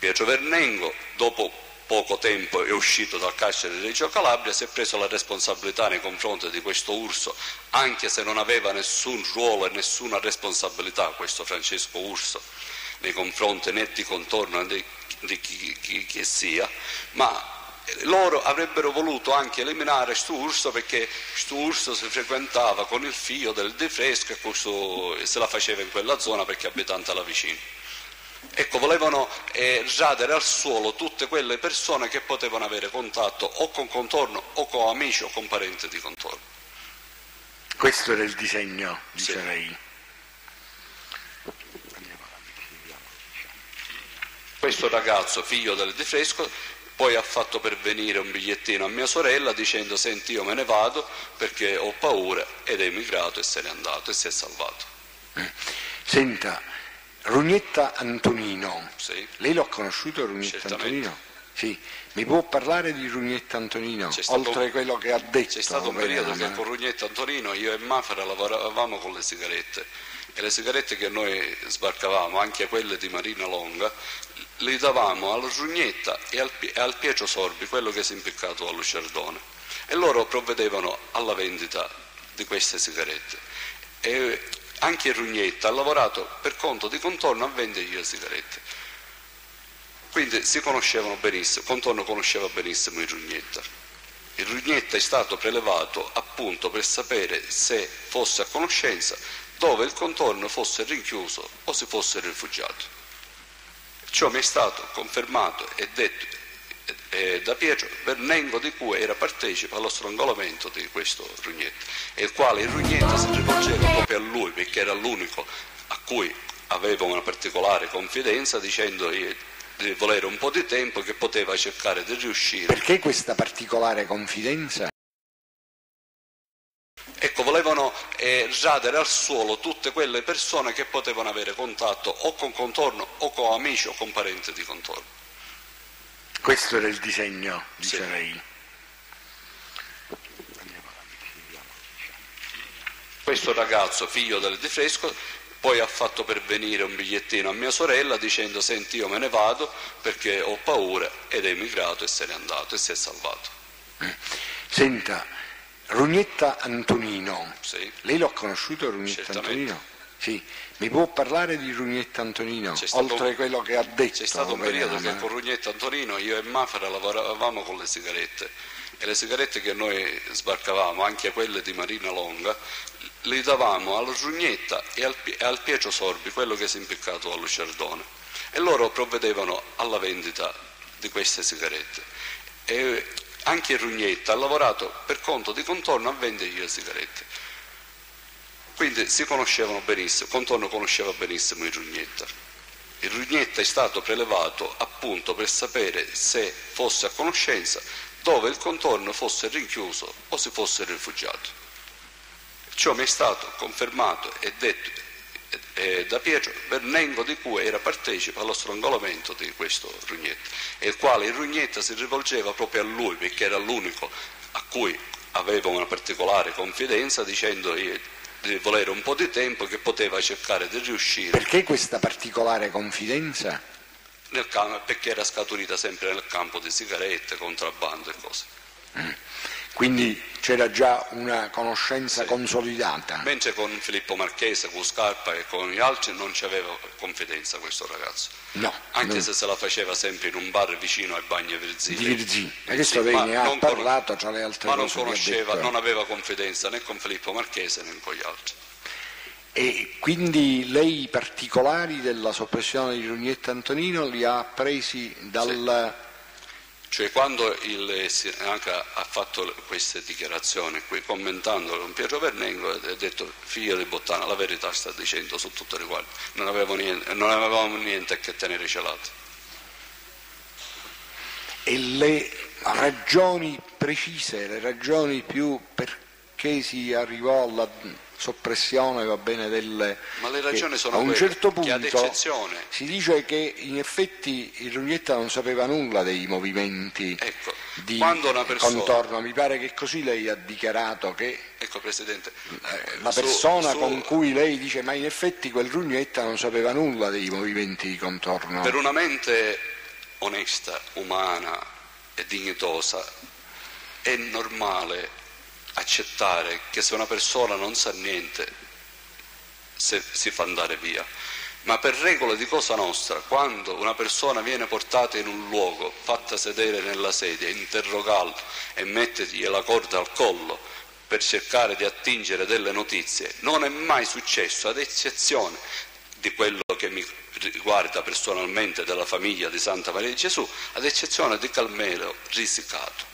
Pietro Vernengo, dopo poco tempo è uscito dal carcere di Reggio Calabria, si è preso la responsabilità nei confronti di questo Urso, anche se non aveva nessun ruolo e nessuna responsabilità questo Francesco Urso nei confronti né di contorno né di, di chi, chi- chi sia, ma loro avrebbero voluto anche eliminare questo Urso perché questo Urso si frequentava con il figlio del De Fresco e se la faceva in quella zona perché abitante là vicino. Ecco, volevano eh, radere al suolo tutte quelle persone che potevano avere contatto o con contorno o con amici o con parenti di contorno. Questo era il disegno, dice Sì. Questo ragazzo, figlio del Di Fresco, poi ha fatto pervenire un bigliettino a mia sorella dicendo senti io me ne vado perché ho paura ed è emigrato e se n'è andato e si è salvato. Senta, Rugnetta Antonino, Sì. lei l'ha conosciuto Rugnetta. Antonino? Sì, mi può parlare di Rugnetta Antonino, oltre a quello che ha detto? C'è stato un periodo che con Rugnetto Antonino io e Mafra lavoravamo con le sigarette e le sigarette che noi sbarcavamo, anche quelle di Marina Longa, le davamo alla Rugnetta e al, e al Pietro Sorbi, quello che si è impiccato a Lucerdone, e loro provvedevano alla vendita di queste sigarette. E anche Rugnetta ha lavorato per conto di contorno a vendergli le sigarette. Quindi si conoscevano benissimo, Contorno conosceva benissimo il Rugnetta. Il Rugnetta è stato prelevato appunto per sapere se fosse a conoscenza dove il contorno fosse rinchiuso o si fosse rifugiato. Ciò mi è stato confermato e detto eh, da Pietro Bernengo di cui era partecipe allo strangolamento di questo Rugnetta, e il quale il Rugnetta si rivolgeva proprio a lui perché era l'unico a cui aveva una particolare confidenza dicendo di volere un po' di tempo che poteva cercare di riuscire. Perché questa particolare confidenza? Ecco, volevano eh, radere al suolo tutte quelle persone che potevano avere contatto o con contorno o con amici o con parenti di contorno. Questo era il disegno, dice Sì. lei. Questo ragazzo, figlio del Di Fresco, poi ha fatto pervenire un bigliettino a mia sorella dicendo senti io me ne vado perché ho paura ed è emigrato e se n'è andato e si è salvato. Senta, Rugnetta Antonino, Sì. lei l'ha conosciuto Rugnetta Certamente. Antonino? Sì, mi può parlare di Rugnetta Antonino, stato- oltre a quello che ha detto? C'è stato un periodo che con Rugnetto Antonino io e Mafra lavoravamo con le sigarette e le sigarette che noi sbarcavamo, anche quelle di Marina Longa, le davamo al Rugnetta e al, e al Pietro Sorbi, quello che si è impiccato allo Ciardone, e loro provvedevano alla vendita di queste sigarette. E anche Rugnetta ha lavorato per conto di contorno a vendere le sigarette. Quindi si conoscevano benissimo, Contorno conosceva benissimo il Rugnetta. Il Rugnetta è stato prelevato appunto per sapere se fosse a conoscenza dove il contorno fosse rinchiuso o si fosse rifugiato. Ciò mi è stato confermato e detto eh, da Pietro Bernengo di cui era partecipe allo strangolamento di questo Rugnetta, il quale il Rugnetta si rivolgeva proprio a lui perché era l'unico a cui aveva una particolare confidenza dicendo di volere un po' di tempo che poteva cercare di riuscire Perché questa particolare confidenza? campo, perché era scaturita sempre nel campo di sigarette, contrabbando e cose. Quindi c'era già una conoscenza Sì. consolidata. Mentre con Filippo Marchese, con Scarpa e con gli altri non c'aveva confidenza questo ragazzo. No, Anche no. se se la faceva sempre in un bar vicino ai bagni Virzini. di Virzì. E Sì, questo ma ne ha non parlato tra le altre Ma non cose che ha conosceva, non aveva confidenza né con Filippo Marchese né con gli altri. E quindi lei i particolari della soppressione di Rugnetta Antonino li ha presi dal... Cioè quando il, si- anche ha fatto queste dichiarazioni qui commentando con Pietro Vernengo ha detto figlio di Bottana la verità sta dicendo su tutto riguardo non, non avevamo niente a che tenere celati. E le ragioni precise, le ragioni più perché si arrivò alla soppressione va bene, delle... Ma le ragioni sono a un quelle, certo punto si dice che in effetti il Rugnetta non sapeva nulla dei movimenti Ecco, di persona- contorno, mi pare che così lei ha dichiarato che ecco Presidente eh, la su- persona su- con cui lei dice ma in effetti quel Rugnetta non sapeva nulla dei movimenti di contorno. per una mente onesta, umana e dignitosa è normale accettare che se una persona non sa niente se si fa andare via. Ma per regola di cosa nostra, quando una persona viene portata in un luogo, fatta sedere nella sedia, interrogarlo e mettergli la corda al collo per cercare di attingere delle notizie, non è mai successo, ad eccezione di quello che mi riguarda personalmente della famiglia di Santa Maria di Gesù, ad eccezione di Calmelo risicato.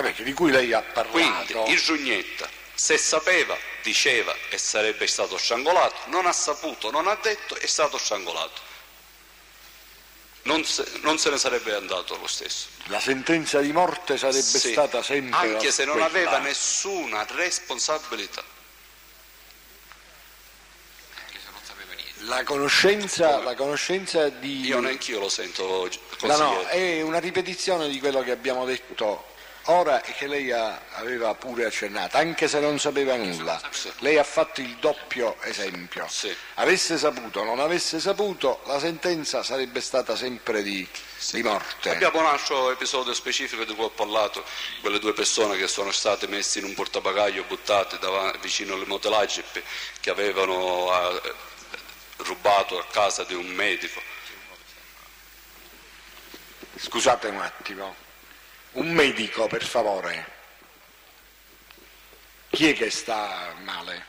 Vabbè, di cui lei ha Quindi parlato. il Rugnetta, se sapeva, diceva e sarebbe stato strangolato, non ha saputo, non ha detto, è stato strangolato. Non se, non se ne sarebbe andato lo stesso. La sentenza di morte sarebbe Sì, stata sempre anche se non quella. aveva nessuna responsabilità. anche se non sapeva niente. La conoscenza, la conoscenza di... Io neanch'io lo sento così. No, no, è una ripetizione di quello che abbiamo detto ora che lei ha- aveva pure accennato, anche se non sapeva nulla. Sì. Lei ha fatto il doppio esempio. Sì. Avesse saputo o non avesse saputo, la sentenza sarebbe stata sempre di, di morte. Abbiamo un altro episodio specifico di cui ho parlato, quelle due persone che sono state messe in un portabagaglio buttate davanti, vicino alle pe- che avevano eh, rubato a casa di un medico. Scusate un attimo. Un medico, per favore. Chi è che sta male?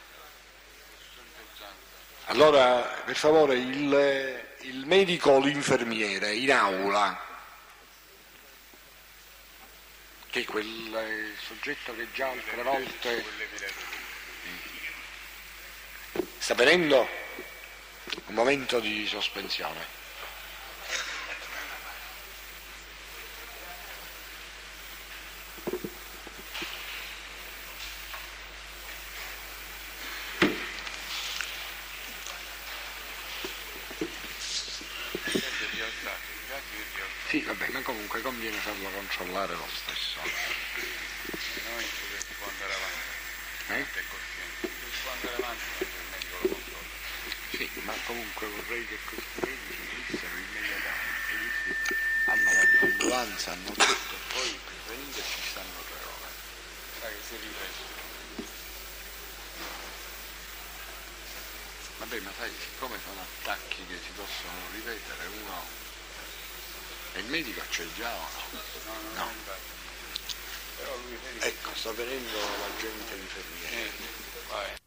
Allora, per favore, il, il medico o l'infermiere in aula, che è quel eh, soggetto che già altre volte sta venendo un momento di sospensione. Sì, vabbè, ma comunque conviene farlo controllare lo stesso. Noi si può andare avanti, è cosciente, si può andare avanti mentre il medico lo controlla. Sì, ma comunque vorrei che questi medici venissero immediatamente. Hanno l'ambulanza, hanno tutto, poi per venire ci stanno tre ore. Sai che si è ripreso. Vabbè, ma sai, siccome sono attacchi che si possono ripetere, uno... E il medico c'è già o no? No, no, Ecco, sta venendo l'agente infermiere. niente,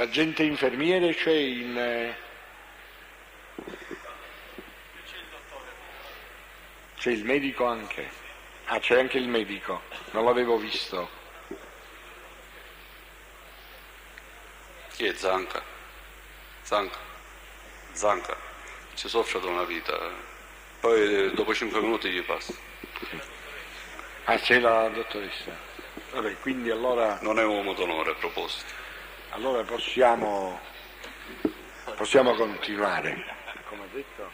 L'agente infermiere c'è in... eh, C'è il medico anche. Ah, c'è anche il medico, non l'avevo visto. Chi è Zanca? Zanca. Zanca. Ci soffre da una vita. eh. Poi eh, dopo cinque minuti gli passa. Ah, c'è la dottoressa. Vabbè, quindi allora, Non è uomo d'onore a proposito. Allora possiamo, possiamo continuare. Come ha detto?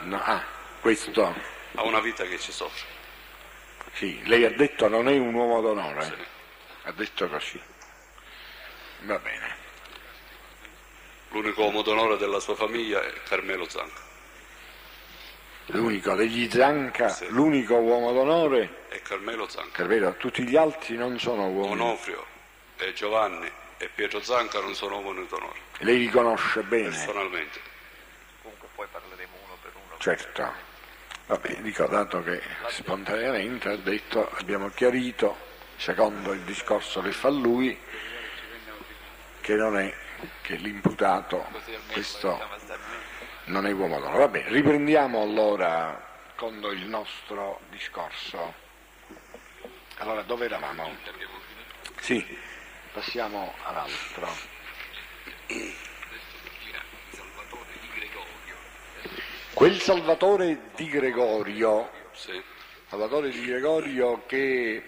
No, ah, questo, Ha una vita che ci soffre. sì, lei ha detto non è un uomo d'onore. Sì. Ha detto così. Va bene. L'unico uomo d'onore della sua famiglia è Carmelo Zanca. L'unico degli Zanca, Sì. l'unico uomo d'onore, È Carmelo Zanca. è vero, tutti gli altri non sono uomini. Onofrio e Giovanni e Pietro Zanca non sono uomini d'onore. Lei li conosce bene, Personalmente. Comunque poi parleremo uno per uno. certo. Vabbè, dico dato che spontaneamente ha detto, abbiamo chiarito, secondo il discorso che fa lui, che non è che l'imputato, questo non è uomo d'onore. Va bene, riprendiamo allora con il nostro discorso. Allora, dove eravamo? Sì, passiamo all'altro. Quel Salvatore di Gregorio, Sì. Salvatore di Gregorio che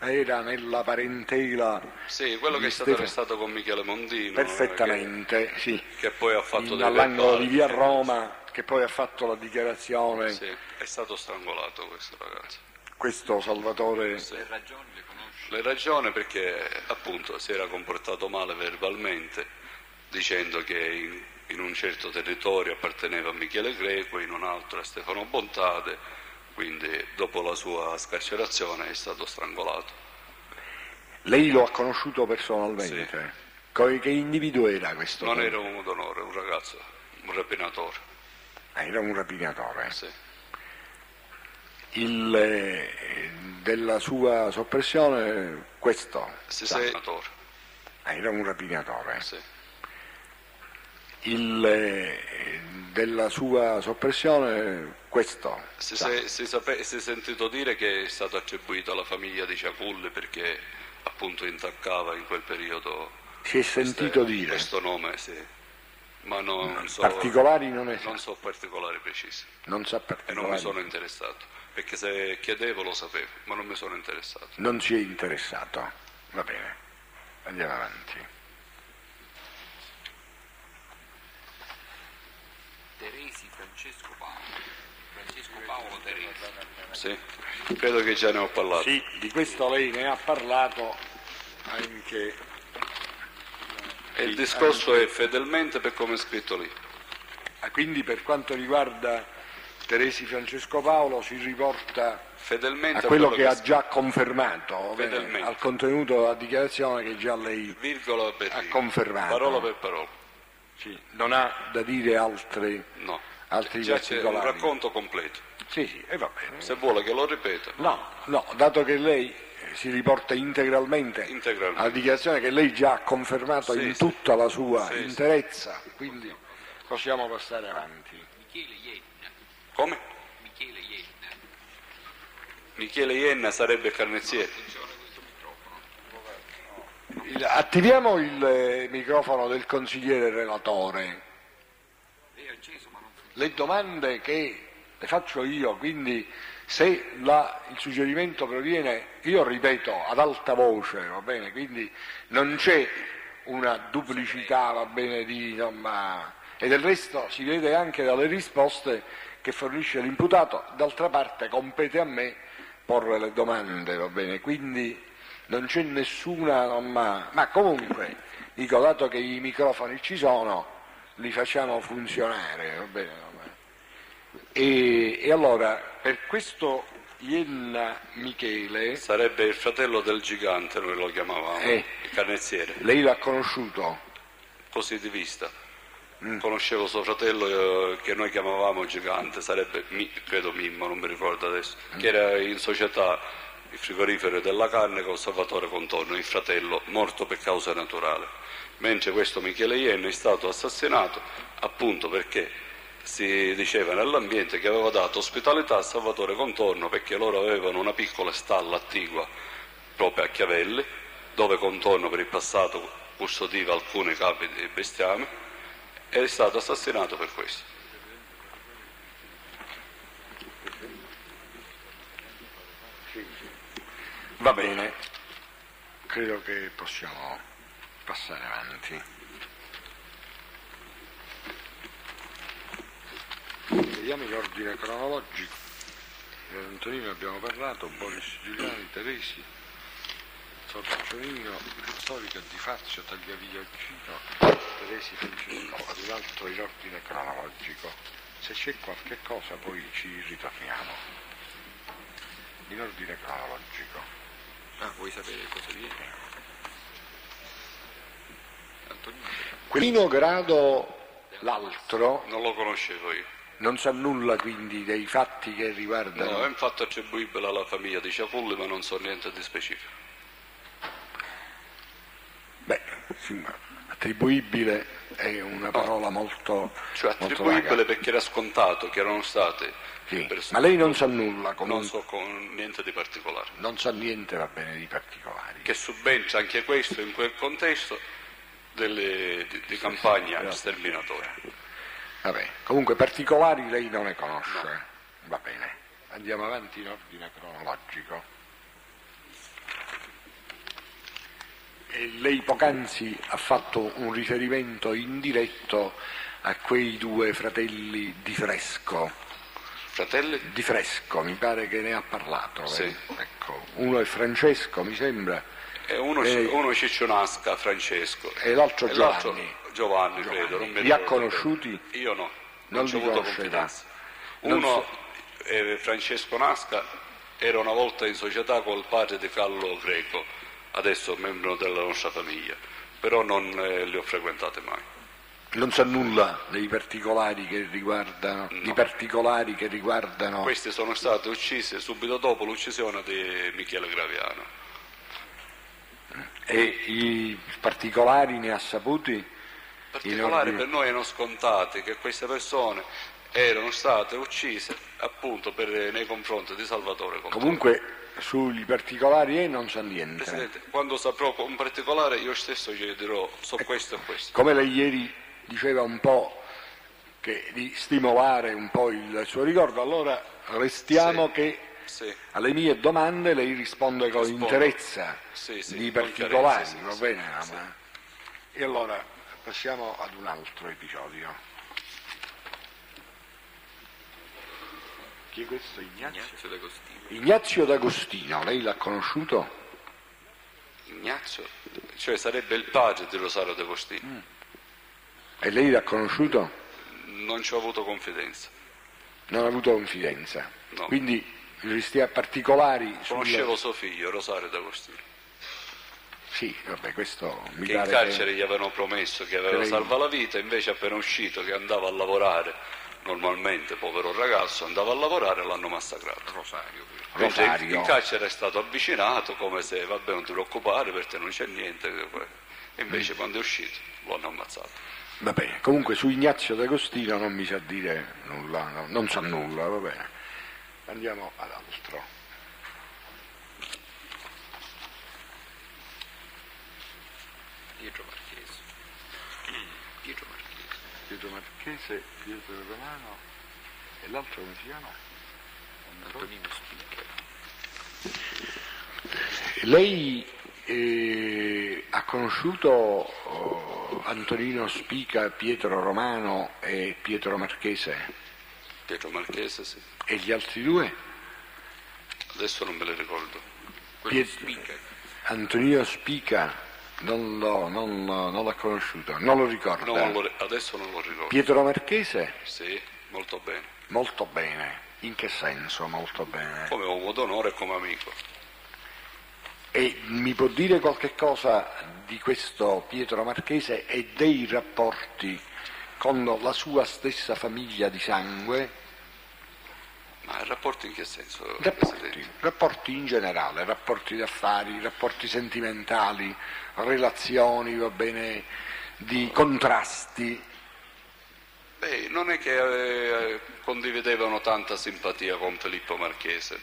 era nella parentela Sì, quello che è stato Stefano- arrestato con Michele Mondino. perfettamente, sì, Che, che poi ha fatto in- all'angolo di via Roma, che poi ha fatto la dichiarazione, Sì, è stato strangolato questo ragazzo. Questo Salvatore Le ragioni le conosci? Le ragioni perché appunto si era comportato male verbalmente dicendo che in, in un certo territorio apparteneva a Michele Greco, in un altro a Stefano Bontade, quindi dopo la sua scarcerazione è stato strangolato. Lei lo ha conosciuto personalmente? Co- Che individuo era questo? Non era un uomo d'onore, un ragazzo, un rapinatore. Ah, Era un rapinatore. Sì. Il, eh, della sua soppressione, questo Sì, sa- sì, rapinatore, ah, era un rapinatore. sì. Il, eh, della sua soppressione, questo se- si sape- si è sentito dire che è stato attribuito alla famiglia di Ciaculli perché appunto intaccava in quel periodo si è sentito queste- dire. questo nome, sì. ma non so, Particolari non sa, non so particolari precisi non sa e non mi particolari, sono interessato, perché se chiedevo lo sapevo, ma non mi sono interessato. non si è interessato. Va bene, andiamo avanti. Teresi Francesco Paolo. Francesco Paolo Teresi. Sì, credo che già ne ho parlato. Sì, di questo lei ne ha parlato anche E il discorso è fedelmente per come è scritto lì. Ah, Quindi per quanto riguarda Teresi Francesco Paolo si riporta Fedelmente a quello che ha scritto. già confermato, Fedelmente. al contenuto della dichiarazione che già lei Ha confermato. parola per parola. sì, non ha da dire altre, No, altri già c'è un racconto completo. Sì, sì, e va bene. Se vuole che lo ripeta, No, no, dato che lei eh, si riporta integralmente, Integralmente. alla dichiarazione che lei già ha confermato Sì, in sì. tutta la sua Sì, sì. interezza, quindi possiamo passare avanti. Michele Ienna. Come? Michele Ienna. Michele Ienna sarebbe carnezziere. Il- attiviamo il eh, microfono del consigliere relatore. Ma. Le domande che le faccio io, quindi se la- il suggerimento proviene, io ripeto ad alta voce, va bene, quindi non c'è una duplicità, va bene, di, insomma, e del resto si vede anche dalle risposte che fornisce l'imputato, d'altra parte compete a me porre le domande, va bene, quindi non c'è nessuna, insomma, ma comunque, dico, dato che i microfoni ci sono, li facciamo funzionare, va bene, va bene. E, e allora, per questo Ienna Michele, Sarebbe il fratello del gigante, noi lo chiamavamo, Eh. il carnezziere, lei l'ha conosciuto? così di vista. Mm. Conoscevo suo fratello eh, che noi chiamavamo gigante, sarebbe, Mi- credo Mimmo, non mi ricordo adesso, Mm. che era in società il frigorifero della carne con Salvatore Contorno, il fratello morto per causa naturale. Mentre questo Michele Ienna è stato assassinato appunto perché si diceva nell'ambiente che aveva dato ospitalità a Salvatore Contorno perché loro avevano una piccola stalla attigua proprio a Chiavelli, dove Contorno per il passato custodiva alcuni capi di bestiame è stato assassinato per questo. Va bene, credo che possiamo passare avanti. Vediamo l'ordine cronologico. Antonino abbiamo parlato, Boris Giuliani, Teresi, Sorcionino, Storica di Fazio, Tagliavigliacino, Teresi Francesco, l'altro in ordine cronologico. Se c'è qualche cosa poi ci ritorniamo. In ordine cronologico. Ah, vuoi sapere cosa viene? Antonino. Primo grado l'altro Non lo conoscevo io. non sa nulla quindi dei fatti che riguardano. No, è un fatto attribuibile alla famiglia di Ciapulli, ma non so niente di specifico. Beh, sì, ma attribuibile è una parola molto, Cioè molto attribuibile vaga. perché era scontato che erano state Sì, persone- Ma lei non sa nulla, non comunque, so con niente di particolare. non sa niente, va bene, di particolari. Che subentra anche questo in quel contesto delle- di, di campagna sterminatoria. Vabbè, comunque particolari lei non ne conosce. Va bene, andiamo avanti in ordine cronologico. Lei poc'anzi ha fatto un riferimento indiretto a quei due fratelli di Fresco. Fratelli? Di Fresco, mi pare che ne ha parlato. Sì. lei. Ecco, uno è Francesco, mi sembra, E uno, Eh. uno Ciccionasca, Francesco. e l'altro E l'altro Giovanni. Giovanni, Giovanni. credo. Non mi Li ha conosciuti? Io no, non, Non ci li ho avuto confidenza. Uno, eh, Francesco Nasca, era una volta in società col padre di Carlo Greco, adesso membro della nostra famiglia, però non eh, li ho frequentate mai. Non sa nulla dei particolari che riguardano, di particolari che riguardano Questi sono stati uccisi subito dopo l'uccisione di Michele Graviano. e i particolari ne ha saputi? particolari per noi erano scontati che queste persone erano state uccise appunto per- nei confronti di Salvatore Contorno. Comunque sui particolari e non sa niente. Presidente, quando saprò un particolare io stesso gli dirò so Ecco. questo e questo. Come lei ieri diceva un po' che di stimolare un po' il suo ricordo, allora restiamo Sì. che Sì, alle mie domande lei risponde con Rispondo. interezza Sì, di particolari, va bene? E allora passiamo ad un altro episodio. Chi è questo? Ignazio? Ignazio D'Agostino. Ignazio D'Agostino, lei l'ha conosciuto? Ignazio, cioè sarebbe il padre di Rosario D'Agostino. E lei l'ha conosciuto? Non ci ho avuto confidenza. Non ha avuto confidenza. No. Quindi resti a particolari Conoscevo suo figlio, Rosario D'Agostino, Sì, vabbè, questo mi che in carcere che... gli avevano promesso che aveva Lei- salvato la vita, invece appena uscito che andava a lavorare, normalmente povero ragazzo, andava a lavorare e l'hanno massacrato. Rosario. Rosario. in carcere è stato avvicinato come se vabbè non ti preoccupare per te non c'è niente e invece quando è uscito lo hanno ammazzato Va bene, comunque su Ignazio D'Agostino non mi sa dire nulla, no, non sa nulla, va bene. Andiamo ad altro. Marchese. Pietro Marchese, Pietro Romano e l'altro come si chiama? Antonino Spicca. Lei eh, ha conosciuto oh, Antonino Spica, Pietro Romano e Pietro Marchese Pietro Marchese sì e gli altri due? adesso non me le ricordo Piet- Spicca. Antonino Spica non, l'ho- non- non l'ha conosciuto, non lo ricorda. Non lo adesso non lo ricordo Pietro Marchese? sì molto bene Molto bene. In che senso molto bene? come uomo d'onore e come amico E mi può dire qualche cosa di questo Pietro Marchese e dei rapporti con la sua stessa famiglia di sangue? ma rapporti in che senso Rapporti, rapporti in generale, rapporti d'affari, rapporti sentimentali, relazioni, va bene, di contrasti. Beh, non è che eh, condividevano tanta simpatia con Filippo Marchese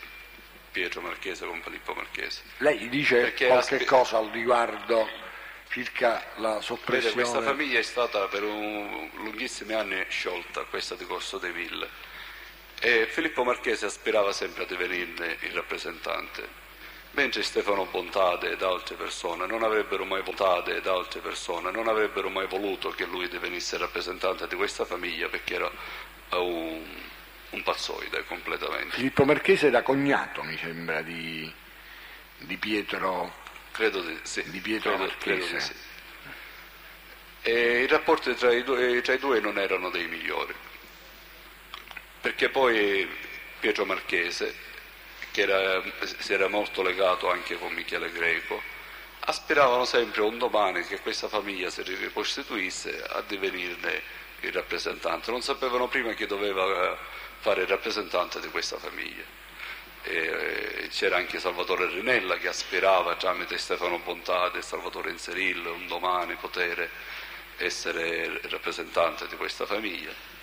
Pietro Marchese con Filippo Marchese Lei dice Perché qualche aspe- cosa al riguardo circa la Vede, soppressione? questa famiglia è stata per un- lunghissimi anni sciolta, questa di Corso dei Mille, e Filippo Marchese aspirava sempre a divenirne il rappresentante, mentre Stefano Bontade ed altre persone non avrebbero mai votato ed altre persone non avrebbero mai voluto che lui divenisse rappresentante di questa famiglia perché era eh, un, un pazzoide completamente. Filippo Marchese era cognato, mi sembra, di, di Pietro. Credo di sì. Di Pietro credo- credo Marchese. di sì. E i rapporti tra i, due, tra i due non erano dei migliori, perché poi Pietro Marchese, che era- si era molto legato anche con Michele Greco, aspiravano sempre un domani che questa famiglia si ricostituisse a divenirne il rappresentante. Non sapevano prima chi doveva eh, fare il rappresentante di questa famiglia. E, eh, c'era anche Salvatore Rinella che aspirava tramite Stefano Bontade e Salvatore Inserillo un domani potere essere rappresentante di questa famiglia.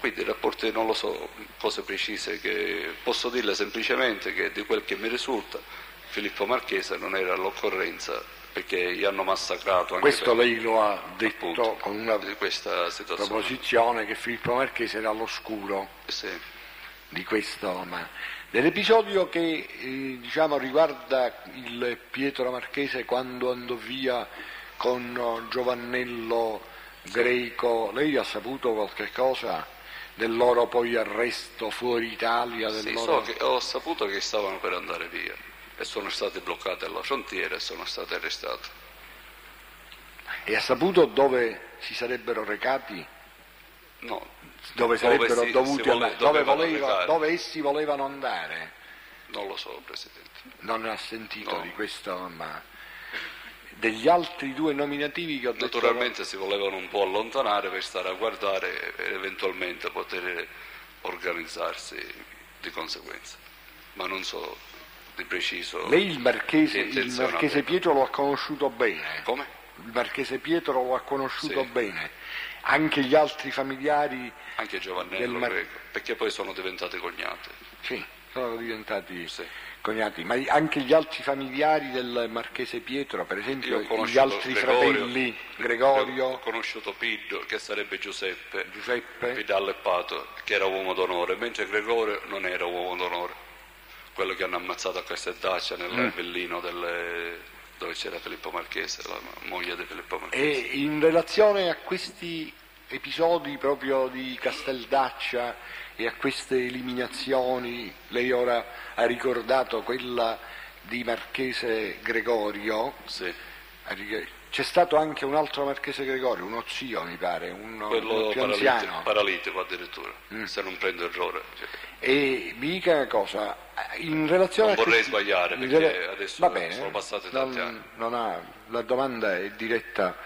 Quindi i rapporti non lo so, cose precise che posso dirle semplicemente che di quel che mi risulta Filippo Marchese non era all'occorrenza perché gli hanno massacrato anche Questo per- lei lo ha detto appunto, con una di questa situazione. proposizione che Filippo Marchese era all'oscuro Sì. di questo, ma dell'episodio che eh, diciamo, riguarda il Pietro Marchese quando andò via con eh, Giovannello Greco, lei ha saputo qualche cosa del loro poi arresto fuori Italia? Del Sì, loro... so che ho saputo che stavano per andare via e sono stati bloccati alla frontiera e sono stati arrestati. E ha saputo dove si sarebbero recati? No, Dove sarebbero si- si dovuti vole- andare? Dove, voleva- dove essi volevano andare? non lo so, Presidente. Non ha sentito No. di questo, ma degli altri due nominativi che ho detto Naturalmente si volevano un po' allontanare per stare a guardare e eventualmente poter organizzarsi di conseguenza, ma non so di preciso. Lei il marchese, che il marchese. Pietro lo ha conosciuto bene. Come? Il marchese Pietro lo ha conosciuto Sì. bene. Anche gli altri familiari, Anche Giovannello Mar- perché poi sono diventati cognati. sì, sono diventati Sì. Coniati, ma anche gli altri familiari del marchese Pietro, per Io esempio ho gli altri Gregorio, fratelli, Ho Gregorio, conosciuto Piddo, che sarebbe Giuseppe, Giuseppe, Vidal e Pato, che era uomo d'onore, mentre Gregorio non era uomo d'onore, quello che hanno ammazzato a Casteldaccia nel Mm. villino delle- dove c'era Filippo Marchese, la moglie di Filippo E Marchese. in relazione a questi episodi proprio di Casteldaccia e a queste eliminazioni, lei ora ha ricordato quella di Marchese Gregorio, Sì, c'è stato anche un altro Marchese Gregorio, uno zio mi pare, uno, quello più paralitico, anziano. paralitico addirittura, Mm. se non prendo errore. E mi dica una cosa, in relazione Non vorrei questi- sbagliare, perché adesso va bene, sono passati tanti non- anni. non ha- la domanda è diretta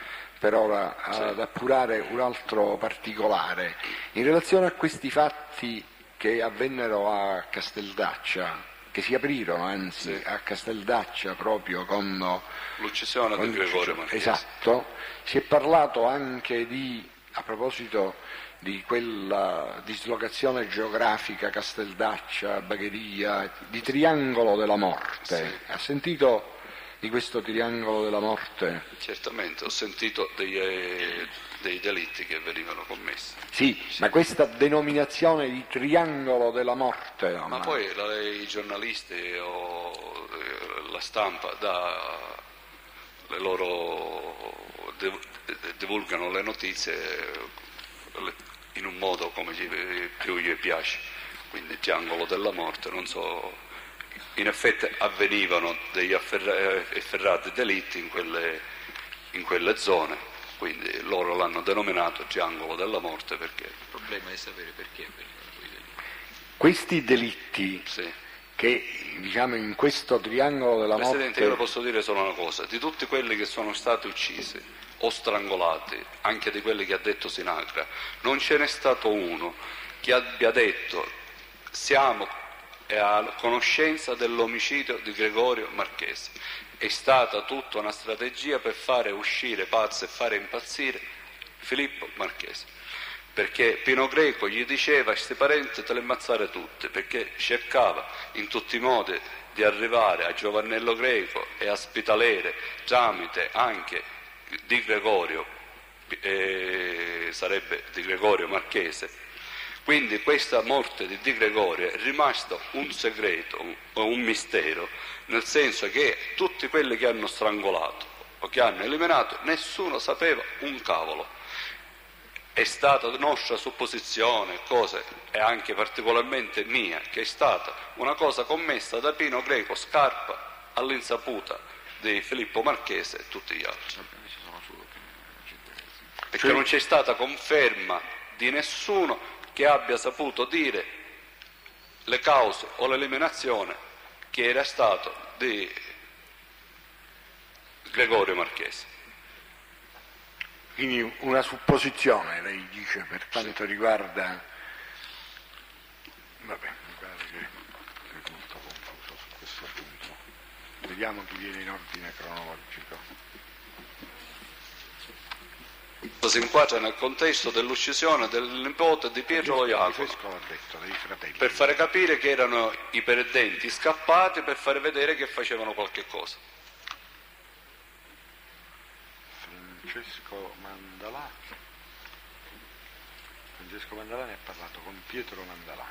per ora ad appurare un altro particolare. In relazione a questi fatti che avvennero a Casteldaccia, che si aprirono anzi Sì. a Casteldaccia proprio con L'uccisione di con- Gregorio Marchese. Esatto, si è parlato anche di, a proposito di quella dislocazione geografica Casteldaccia, Bagheria, di triangolo della morte. Sì. Ha sentito di questo triangolo della morte? Certamente, ho sentito dei, eh, dei delitti che venivano commessi. Sì, ma questa denominazione di triangolo della morte, Ma poi la- i giornalisti o eh, la stampa dà le loro div- divulgano le notizie eh, in un modo come più gli piace, quindi triangolo della morte, non so, in effetti avvenivano degli eh, efferrati delitti in quelle, in quelle zone, quindi loro l'hanno denominato triangolo della morte perché Il problema è sapere perché avvenivano quei delitti. questi delitti sì, che diciamo in questo triangolo della Presidente, io le morte posso dire solo una cosa, di tutti quelli che sono stati uccisi o strangolati, anche di quelli che ha detto Sinacra, non ce n'è stato uno che abbia detto siamo a conoscenza dell'omicidio di Gregorio Marchesi. È stata tutta una strategia per fare uscire pazzo e fare impazzire Filippo Marchesi. Perché Pino Greco gli diceva a questi parenti te le ammazzare tutte, perché cercava in tutti i modi di arrivare a Giovannello Greco e a Spitalere tramite anche di Gregorio, eh, sarebbe di Gregorio Marchese. Quindi questa morte di Di Gregorio è rimasto un segreto, un, un mistero, nel senso che tutti quelli che hanno strangolato o che hanno eliminato, nessuno sapeva un cavolo. È stata nostra supposizione, cosa, e anche particolarmente mia, che è stata una cosa commessa da Pino Greco Scarpa all'insaputa di Filippo Marchese e tutti gli altri. Perché non c'è stata conferma di nessuno che abbia saputo dire le cause o l'eliminazione che era stato di Gregorio Marchese. Quindi una supposizione, lei dice, per quanto riguarda... Vabbè, mi pare che è molto confuso su questo punto. Vediamo chi viene in ordine cronologico. Si inquadra nel contesto dell'uccisione del nipote di Pietro Lo fratelli. per fare capire che erano i perdenti scappati per fare vedere che facevano qualche cosa. Francesco Mandalà. Francesco Mandalà ne ha parlato con Pietro Mandalà.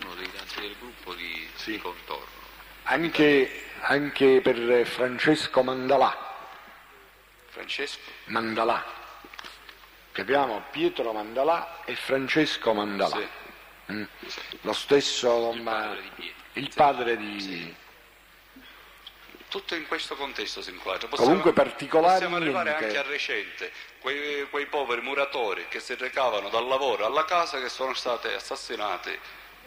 Uno dei tanti del gruppo di, Sì. di contorno. Anche, anche per Francesco Mandalà. Francesco? Mandalà. Che abbiamo Pietro Mandalà e Francesco Mandalà. Sì. Mm. Lo stesso Il padre di Pietro. il padre di Tutto in questo contesto si inquadra. Comunque particolari Possiamo arrivare anche a recente, quei, quei poveri muratori che si recavano dal lavoro alla casa che sono stati assassinati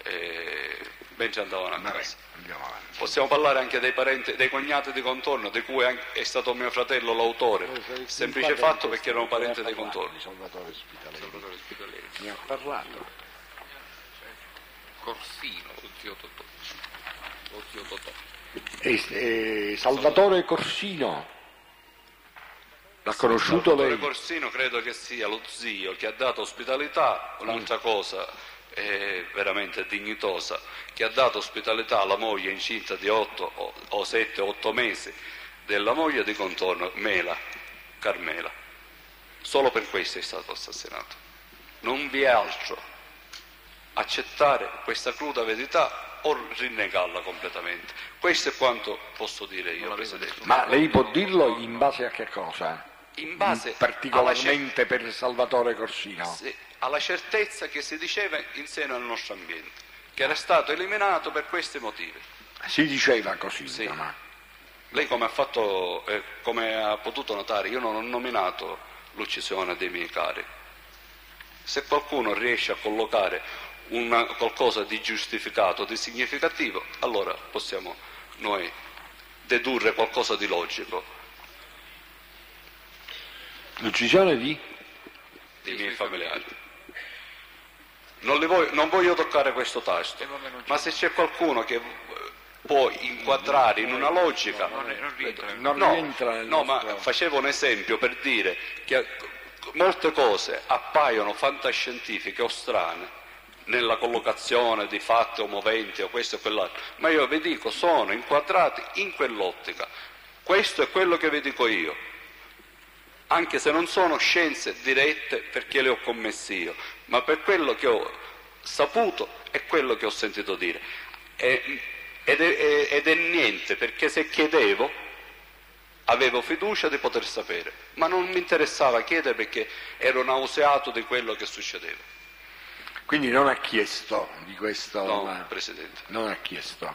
eh, mentre andavano a casa. andiamo avanti. Possiamo parlare anche dei parenti, dei cognati di contorno, di cui è stato mio fratello l'autore, semplice fatto perché erano parenti dei contorni. Salvatore Spitaleri. Salvatore Spitaleri. Ne ha parlato. Corsino, zio Totò. Lo zio Totò. Salvatore Corsino. L'ha conosciuto Salvatore lei? Corsino credo che sia lo zio che ha dato ospitalità, un'altra cosa eh, veramente dignitosa, che ha dato ospitalità alla moglie incinta di 8 o, o 7 8 mesi della moglie di contorno, Mela, Carmela. Solo per questo è stato assassinato. Non vi è altro. Accettare questa cruda verità o rinnegarla completamente. Questo è quanto posso dire io, Presidente. Ma lei può dirlo in base a che cosa? In base alla cer- Particolarmente per Salvatore Corsino. Sì, alla certezza che si diceva in seno al nostro ambiente, che era stato eliminato per questi motivi. Si diceva così, Sì. ma Lei come ha, fatto, eh, come ha potuto notare, io non ho nominato l'uccisione dei miei cari. Se qualcuno riesce a collocare una- qualcosa di giustificato, di significativo, allora possiamo noi dedurre qualcosa di logico l'uccisione di? dei miei familiari. Non, li voglio, non voglio toccare questo tasto, c'è. ma se c'è qualcuno che eh, può inquadrare in una logica, no, no, nostro- ma facevo un esempio per dire che molte cose appaiono fantascientifiche o strane nella collocazione di fatti o moventi o questo e quell'altro, ma io vi dico sono inquadrati in quell'ottica. Questo è quello che vi dico io, anche se non sono scienze dirette perché le ho commesse io, ma per quello che ho saputo e quello che ho sentito dire. Ed, è, ed è niente, perché se chiedevo avevo fiducia di poter sapere, ma non mi interessava chiedere perché ero nauseato di quello che succedeva. Quindi non ha chiesto di questo. No, ma- Presidente. Non ha chiesto.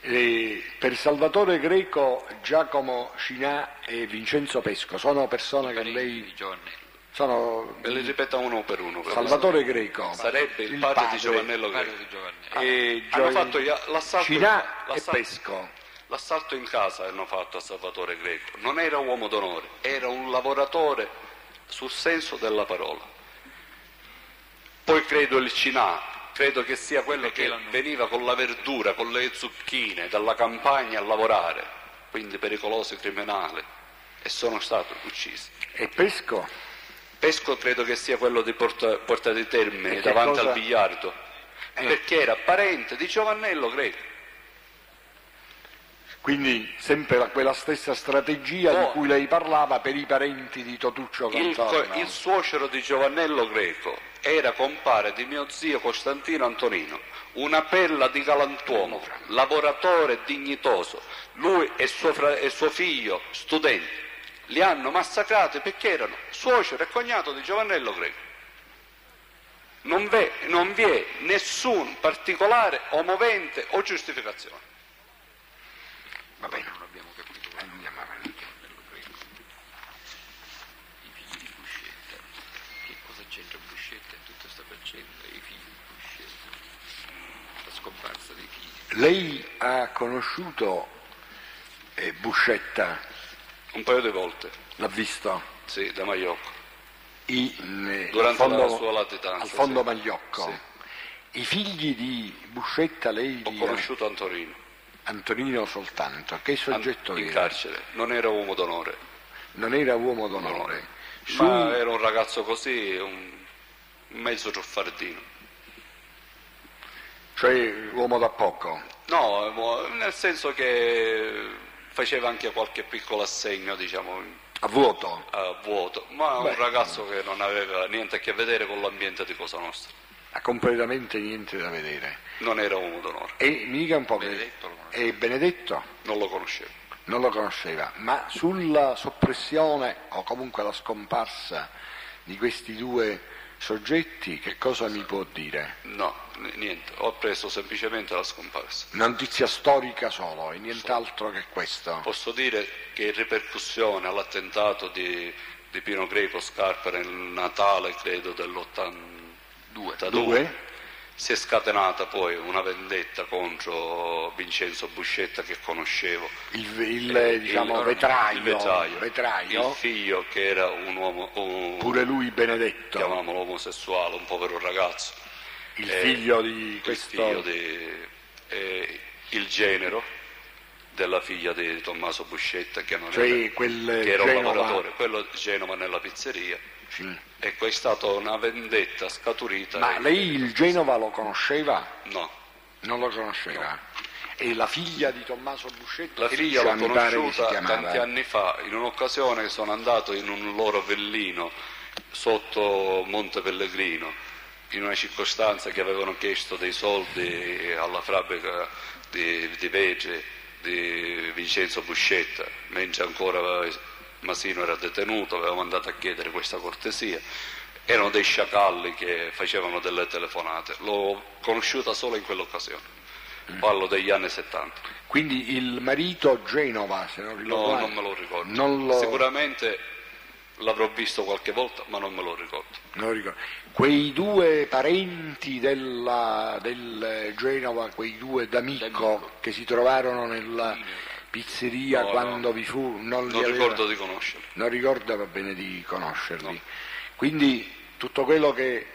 Eh, per Salvatore Greco, Giacomo Cinà e Vincenzo Pesco sono persone che lei. Giovannello. Sono Me li ripeta uno per uno. per Salvatore Greco. Sarebbe il, padre, di Giovannello Padre Greco. di Giovannello. e Hanno Gio- fatto l'assalto, Cinà e l'assalto- Pesco. l'assalto in casa hanno fatto a Salvatore Greco. Non era uomo d'onore, era un lavoratore sul senso della parola. Poi credo il Cinà, credo che sia quello Perché che l'hanno- veniva con la verdura, con le zucchine dalla campagna a lavorare, quindi pericoloso e criminale, e sono stati uccisi. E Pesco? Pesco credo che sia quello di Porta, Porta di E Termini, che davanti cosa- al biliardo, Eh. perché era parente di Giovannello Greco. Quindi sempre la- quella stessa strategia di cui lei parlava per i parenti di Totuccio Il, Contorno. il suocero di Giovannello Greco era compare di mio zio Costantino Antonino, una perla di galantuomo, lavoratore dignitoso. Lui e suo, fra- e suo figlio, studenti, li hanno massacrati perché erano suocero e cognato di Giovannello Greco. Non, v'è- non vi è nessun particolare o movente o giustificazione. Va bene, Non abbiamo capito quello andiamo avanti. Giovannello Greco. I figli di Buscetta. Che cosa c'entra Buscetta in tutta questa faccenda? I figli di Buscetta. La scomparsa dei figli. Lei ha conosciuto eh, Buscetta, Un paio di volte, l'ha visto? sì, da Maiocco. in, eh, Durante fondo, la sua latitanza, al fondo sì. Magliocco. Sì. I figli di Buscetta lei Ho conosciuto Antonino. Antonino soltanto, che An- soggetto in era? carcere, non era uomo d'onore. Non era uomo d'onore. Su- Ma era un ragazzo così, un mezzo truffardino. Cioè uomo da poco. No, nel senso che faceva anche qualche piccolo assegno, diciamo, A vuoto. a vuoto, ma Beh. un ragazzo che non aveva niente a che vedere con l'ambiente di Cosa Nostra. Ha completamente niente da vedere. Non era uomo d'onore, E mi dica un po' che... Benedetto conosce. E Benedetto non lo conoscevo. non lo conosceva, ma sulla soppressione o comunque la scomparsa di questi due soggetti che cosa mi può dire? No, niente, ho preso semplicemente la scomparsa. Una notizia storica solo e nient'altro che questo. Posso dire che in ripercussione all'attentato di, di Pino Greco Scarpa nel Natale, credo, dell'82, Due? Si è scatenata poi una vendetta contro Vincenzo Buscetta che conoscevo. Il, il, Eh, diciamo, il- vetraio, il vetraio, vetraio, il figlio che era un uomo, un, pure lui Benedetto, chiamiamolo omosessuale, un povero ragazzo. il eh, figlio di il questo... figlio di eh, il genero della figlia di Tommaso Buscetta che, non Cioè, era, quel che era un lavoratore, quello di Genova nella pizzeria. Sì. Ecco, è stata una vendetta scaturita. Ma e- lei il Genova lo conosceva? No, Non lo conosceva. E la figlia di Tommaso Buscetta? la figlia l'ho conosciuta tanti anni fa, in un'occasione sono andato in un loro villino sotto Monte Pellegrino, in una circostanza che avevano chiesto dei soldi alla fabbrica di, di Vege di Vincenzo Buscetta, mentre ancora Masino era detenuto, avevamo andato a chiedere questa cortesia. Erano dei sciacalli che facevano delle telefonate, l'ho conosciuta solo in quell'occasione, parlo degli anni 70. Quindi il marito Genova, se non ricordo No, non me lo ricordo. Lo- Sicuramente l'avrò visto qualche volta, ma non me lo ricordo. non lo ricordo. Quei due parenti della- del Genova, quei due d'amico D'Amico. che si trovarono nella pizzeria No, quando no. vi fu, non, Non aveva- ricordo di conoscerli. non ricorda va bene di conoscerli. No. Quindi tutto quello che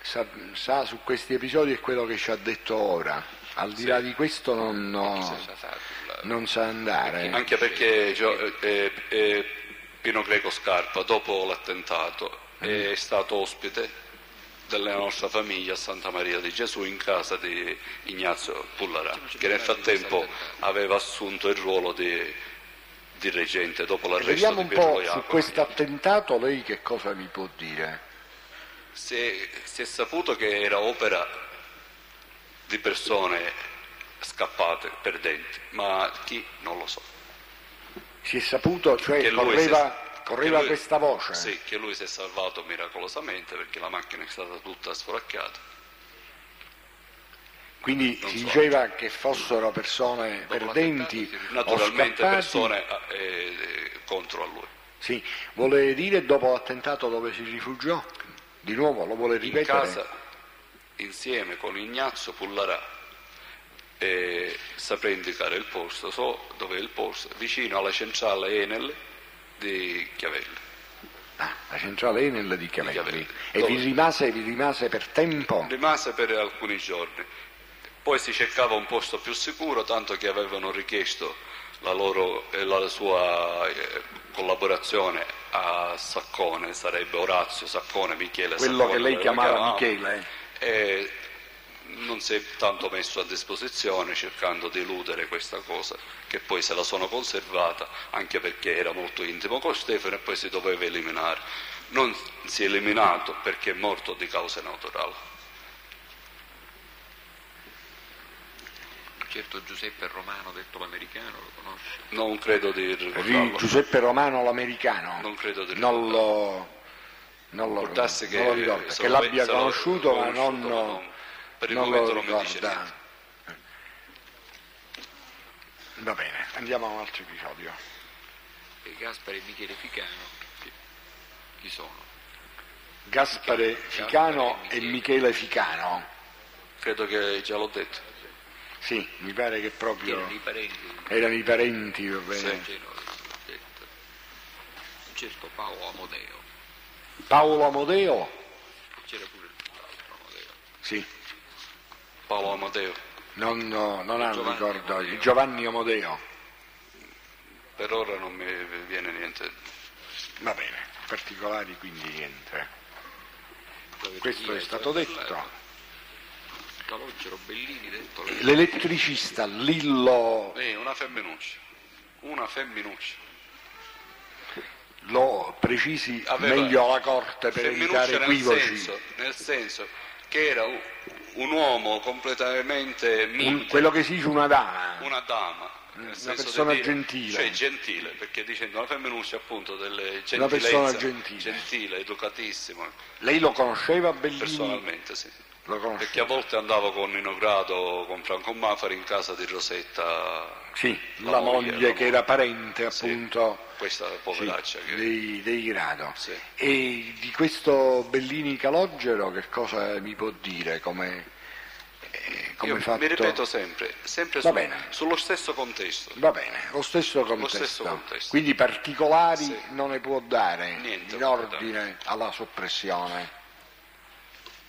sa, sa su questi episodi è quello che ci ha detto ora. Al di là di questo non, non sa andare. Anche perché Gio- eh, eh, Pino Greco Scarpa, dopo l'attentato, Mm. è stato ospite della nostra famiglia a Santa Maria di Gesù in casa di Ignazio Pullarà, che nel frattempo aveva assunto il ruolo di, di reggente dopo l'arresto Vediamo di un Pietro po' su questo attentato lei che cosa mi può dire? Si è, si è saputo che era opera di persone scappate, perdenti, ma chi non lo so. Si è saputo, cioè lui correva, lui- questa voce? Sì, che lui si è salvato miracolosamente perché la macchina è stata tutta sforacchiata. Quindi Non si so. diceva che fossero persone perdenti l'attentato si- o Naturalmente persone eh, eh, contro a lui. Sì, vuole dire dopo l'attentato dove si rifugiò? Di nuovo, lo vuole In ripetere? casa, insieme con Ignazio Pullarà, e saprei indicare il posto, so dove è il posto, vicino alla centrale Enel di Chiavelli. Ah, la centrale Enel di Chiavelli. Chiavelli. E vi rimase, vi rimase per tempo? Rimase per alcuni giorni, poi si cercava un posto più sicuro, tanto che avevano richiesto la, loro, e la sua eh, collaborazione a Saccone, sarebbe Orazio Saccone, Michele Quello Saccone, che lei chiamava chiamava, Michele. e non si è tanto messo a disposizione cercando di eludere questa cosa, che poi se la sono conservata, anche perché era molto intimo con Stefano e poi si doveva eliminare. Non si è eliminato perché è morto di cause naturali. Un certo Giuseppe Romano, detto l'americano, lo conosce? Non credo di Ri- ricordarlo. Giuseppe Romano l'americano. Non credo di Non ricordarlo. lo, non lo, Può darsi non lo ricorda, se che lo- l'abbia lo- conosciuto ma conosciuto, non, ma non- per il non momento lo non mi dice ricorda. niente. Va bene, andiamo a un altro episodio. E Gaspare e Michele Ficano, chi sono? Gaspare Ficano e Michele Ficano. Credo che già l'ho detto. Sì, mi pare che Che proprio erano i parenti erano i parenti, va bene. Sì. certo Paolo Amodeo, Paolo Amodeo? c'era pure l'altro Amodeo. Sì, Paolo Amadeo. non, no, non hanno Giovanni ricordo. Amodeo. Giovanni Amodeo. Per ora non mi viene niente. Va bene, particolari quindi niente. Questo è stato detto. Calogero, Bellini, detto. L'elettricista Lillo Eh, una femminuccia, una femminuccia. lo precisi Aveva- meglio alla corte per evitare nel equivoci. senso, nel senso che era un, un uomo completamente mite, quello che si dice una dama. una dama. nel Una di persona dire- gentile. Cioè gentile, perché dicendo una femminuccia appunto delle Una gentilezza, persona gentile. gentile, educatissima, Lei lo conosceva Bellini? personalmente sì. Lo Perché a volte andavo con Nino Grado, con Franco Mafari in casa di Rosetta, Sì, la la, moglie, moglie che era parente Sì, appunto questa sì, poveraccia che... dei, dei Grado. Sì. E di questo Bellini Calogero che cosa mi può dire? Come, eh, come Io fatto? mi ripeto sempre, sempre Va su- bene. sullo stesso contesto. Va bene, lo stesso contesto. stesso contesto. Quindi particolari Sì. non ne può dare Niente in ordine alla soppressione.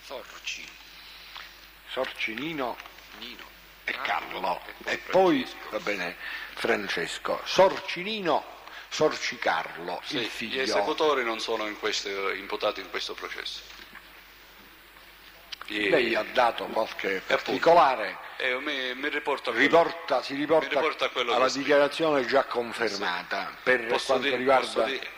Sorci, Sorcinino Nino. e Carlo, Carlo. e e poi va bene Francesco. Sorcinino Sorci Carlo Sì, il gli figlio. esecutori non sono in questo- imputati in questo processo. Gli- lei ha dato qualche appunto. particolare? Eh, mi, mi riporto a quello- riporta, si riporta, Mi riporta a quello alla dichiarazione già confermata per posso quanto dire- riguarda posso dire-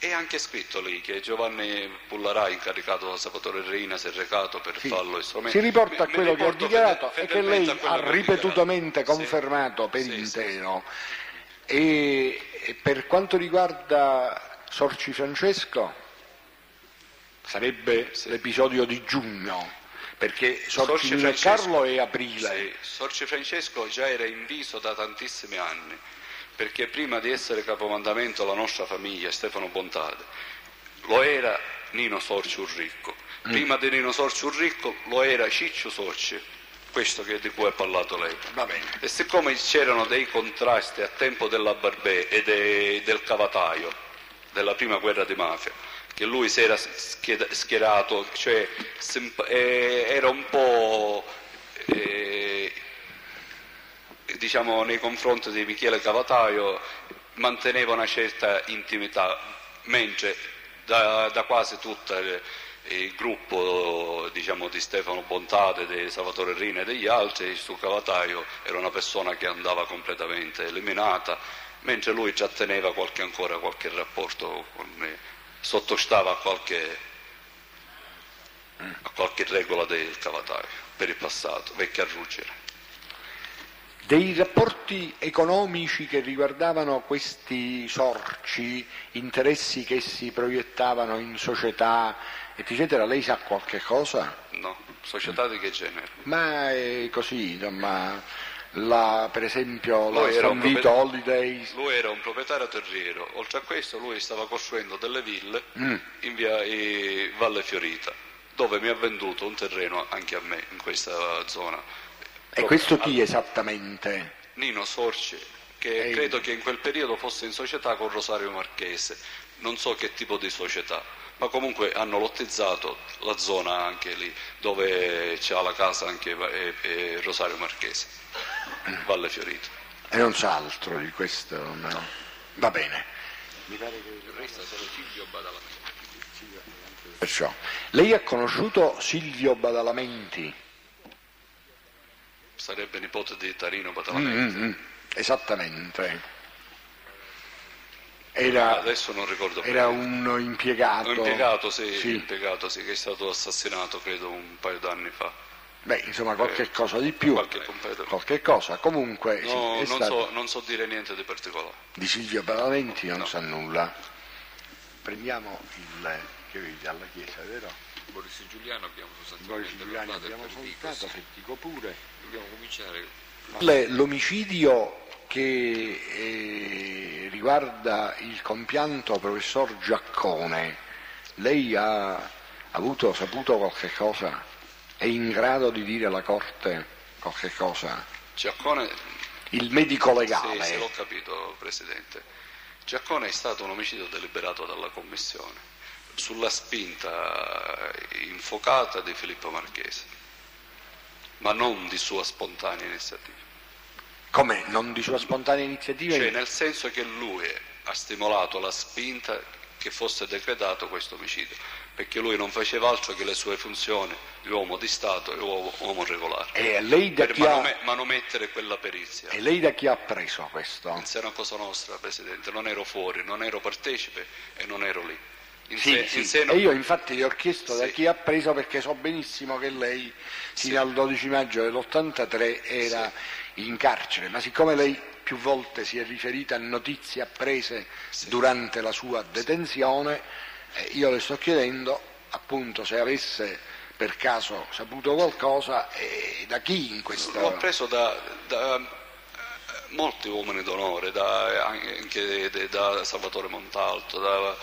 è anche scritto lì che Giovanni Pullarai, incaricato da Salvatore Reina, si è recato per Sì. farlo e strumenti. si riporta a quello che ho riporto dichiarato e che lei ha ripetutamente dichiarato. Sì. confermato per Sì, intero E, e per quanto riguarda Sorci Francesco sarebbe l'episodio di giugno perché Sorci e Francesco- Carlo è aprile Sì, Sorci Francesco già era in viso da tantissimi anni, perché prima di essere capomandamento la nostra famiglia, Stefano Bontade, lo era Nino Sorci Urricco. Mm. Prima di Nino Sorci Urricco lo era Ciccio Sorci, questo di cui ha parlato lei. E siccome c'erano dei contrasti a tempo della Barbè e de- del Cavataio, della prima guerra di mafia, che lui si era schierato, cioè eh, era un po' eh, diciamo nei confronti di Michele Cavataio manteneva una certa intimità, mentre da, da quasi tutto il, il gruppo diciamo, di Stefano Bontate, di Salvatore Rina e degli altri, su Cavataio era una persona che andava completamente eliminata, mentre lui già teneva qualche, ancora qualche rapporto, con, eh, sottostava a qualche, a qualche regola del Cavataio per il passato, vecchia ruggine. Dei rapporti economici che riguardavano questi sorci, interessi che si proiettavano in società, eccetera, lei sa qualche cosa? No, società di che genere? Ma è così, insomma, la, per esempio la Lui Sanvito proprio- Holidays, Lui era un proprietario terriero, oltre a questo lui stava costruendo delle ville Mm. in via eh, Valle Fiorita, dove mi ha venduto un terreno anche a me in questa zona. E questo chi esattamente? Nino Sorci, che Ehi. credo che in quel periodo fosse in società con Rosario Marchese, non so che tipo di società, ma comunque hanno lottizzato la zona anche lì, dove c'ha la casa anche eh, eh, Rosario Marchese, Valle Fiorita. E non sa altro di questo, no? Va bene. Resta solo Silvio Badalamenti. Perciò, lei ha conosciuto Silvio Badalamenti? Sarebbe nipote di Tarino Mm, Badalamenti. mm, mm, esattamente. Era, Adesso non ricordo era un impiegato. Un impiegato, sì, Sì. impiegato, sì, che è stato assassinato credo un paio d'anni fa. Beh, insomma, qualche cosa di più. Qualche. Qualche cosa. Comunque, sì, No, è non, so, non so dire niente di particolare. di Silvio Badalamenti non No. sa nulla. Prendiamo il che vedi alla chiesa, vero? Boris Giuliano abbiamo Boris sostanzialmente parlato e abbiamo sì. Fettico pure. Dobbiamo cominciare L'omicidio che eh, riguarda il compianto professor Giaccone, lei ha avuto, saputo qualche cosa? È in grado di dire alla Corte qualche cosa? Giaccone, Il medico sì, legale, sì, l'ho capito, Presidente. Giaccone è stato un omicidio deliberato dalla Commissione sulla spinta infocata di Filippo Marchese, ma non di sua spontanea iniziativa. come non di sua spontanea iniziativa? Cioè nel senso che lui ha stimolato la spinta che fosse decretato questo omicidio, perché lui non faceva altro che le sue funzioni di uomo di Stato e uomo, uomo regolare. E lei da Per chi ha, manome- manomettere quella perizia. e lei da chi ha preso questo? È una cosa nostra, Presidente, non ero fuori, non ero partecipe e non ero lì. In Sì, sé- sì. in sé E io infatti gli ho chiesto da Sì. chi ha preso perché so benissimo che lei fino al 12 maggio dell'83 era in carcere, ma siccome lei più volte si è riferita a notizie apprese durante la sua detenzione, eh, io le sto chiedendo appunto se avesse per caso saputo qualcosa e da chi in questa... L'ho preso da, da, eh, molti uomini d'onore, da, anche da Salvatore Montalto, da,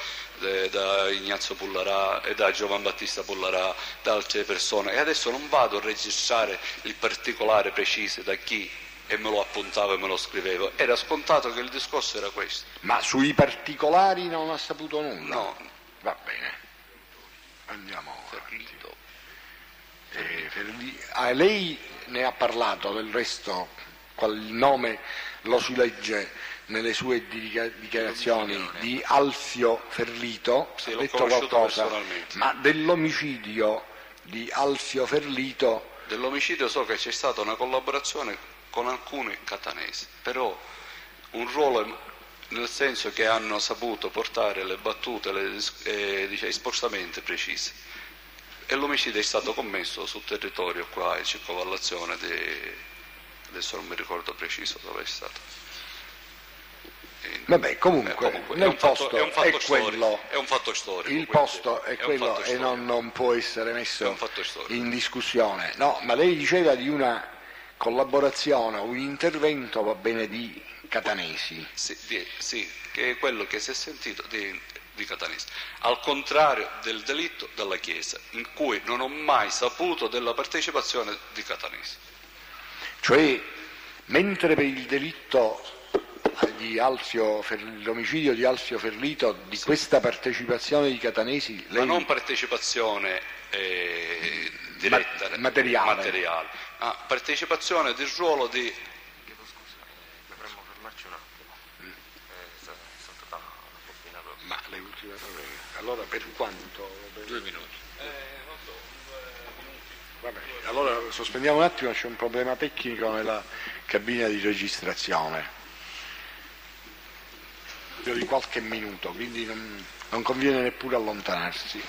da Ignazio Pullarà e da Giovan Battista Pullarà, da altre persone. E adesso non vado a registrare il particolare preciso da chi e me lo appuntavo e me lo scrivevo. Era scontato che il discorso era questo. Ma sui particolari non ha saputo nulla? No, Va bene, andiamo avanti. Eh, Ferli- ah, lei ne ha parlato del resto, qual il nome lo si legge nelle sue dichiarazioni di Alfio Ferlito, Sì, ha detto qualcosa, personalmente. ma dell'omicidio di Alfio Ferlito Dell'omicidio so che c'è stata una collaborazione con alcuni catanesi, però un ruolo nel senso che hanno saputo portare le battute, le, eh, dice, i spostamenti precisi. E l'omicidio è stato commesso sul territorio qua in circovallazione di... adesso non mi ricordo preciso dove è stato. E- Vabbè, comunque, eh, comunque, è nel fatto- posto è un fatto è storico, quello. è un fatto storico, Il posto è, è quello fatto e non, non può essere È messo fatto in discussione. No, ma lei diceva di una collaborazione, un intervento, va bene, di Catanesi. Sì, di- sì, che è quello che si è sentito di, di Catanese. Al contrario del delitto della Chiesa, in cui non ho mai saputo della partecipazione di Catanese. Cioè, mentre per il delitto di Alfio Fer- l'omicidio di Alfio Ferlito, di questa partecipazione di Catanesi, Ma lei non partecipazione eh, diretta, Ma- materiale. materiale, ma partecipazione del ruolo di Chiedo scusa, eh, dovremmo fermarci un attimo. Eh, sta, sta. Ma le ultime parole. Allora per quanto? Due minuti. Vabbè, allora sospendiamo un attimo, c'è un problema tecnico nella cabina di registrazione. Io di qualche minuto, quindi non, non conviene neppure allontanarsi.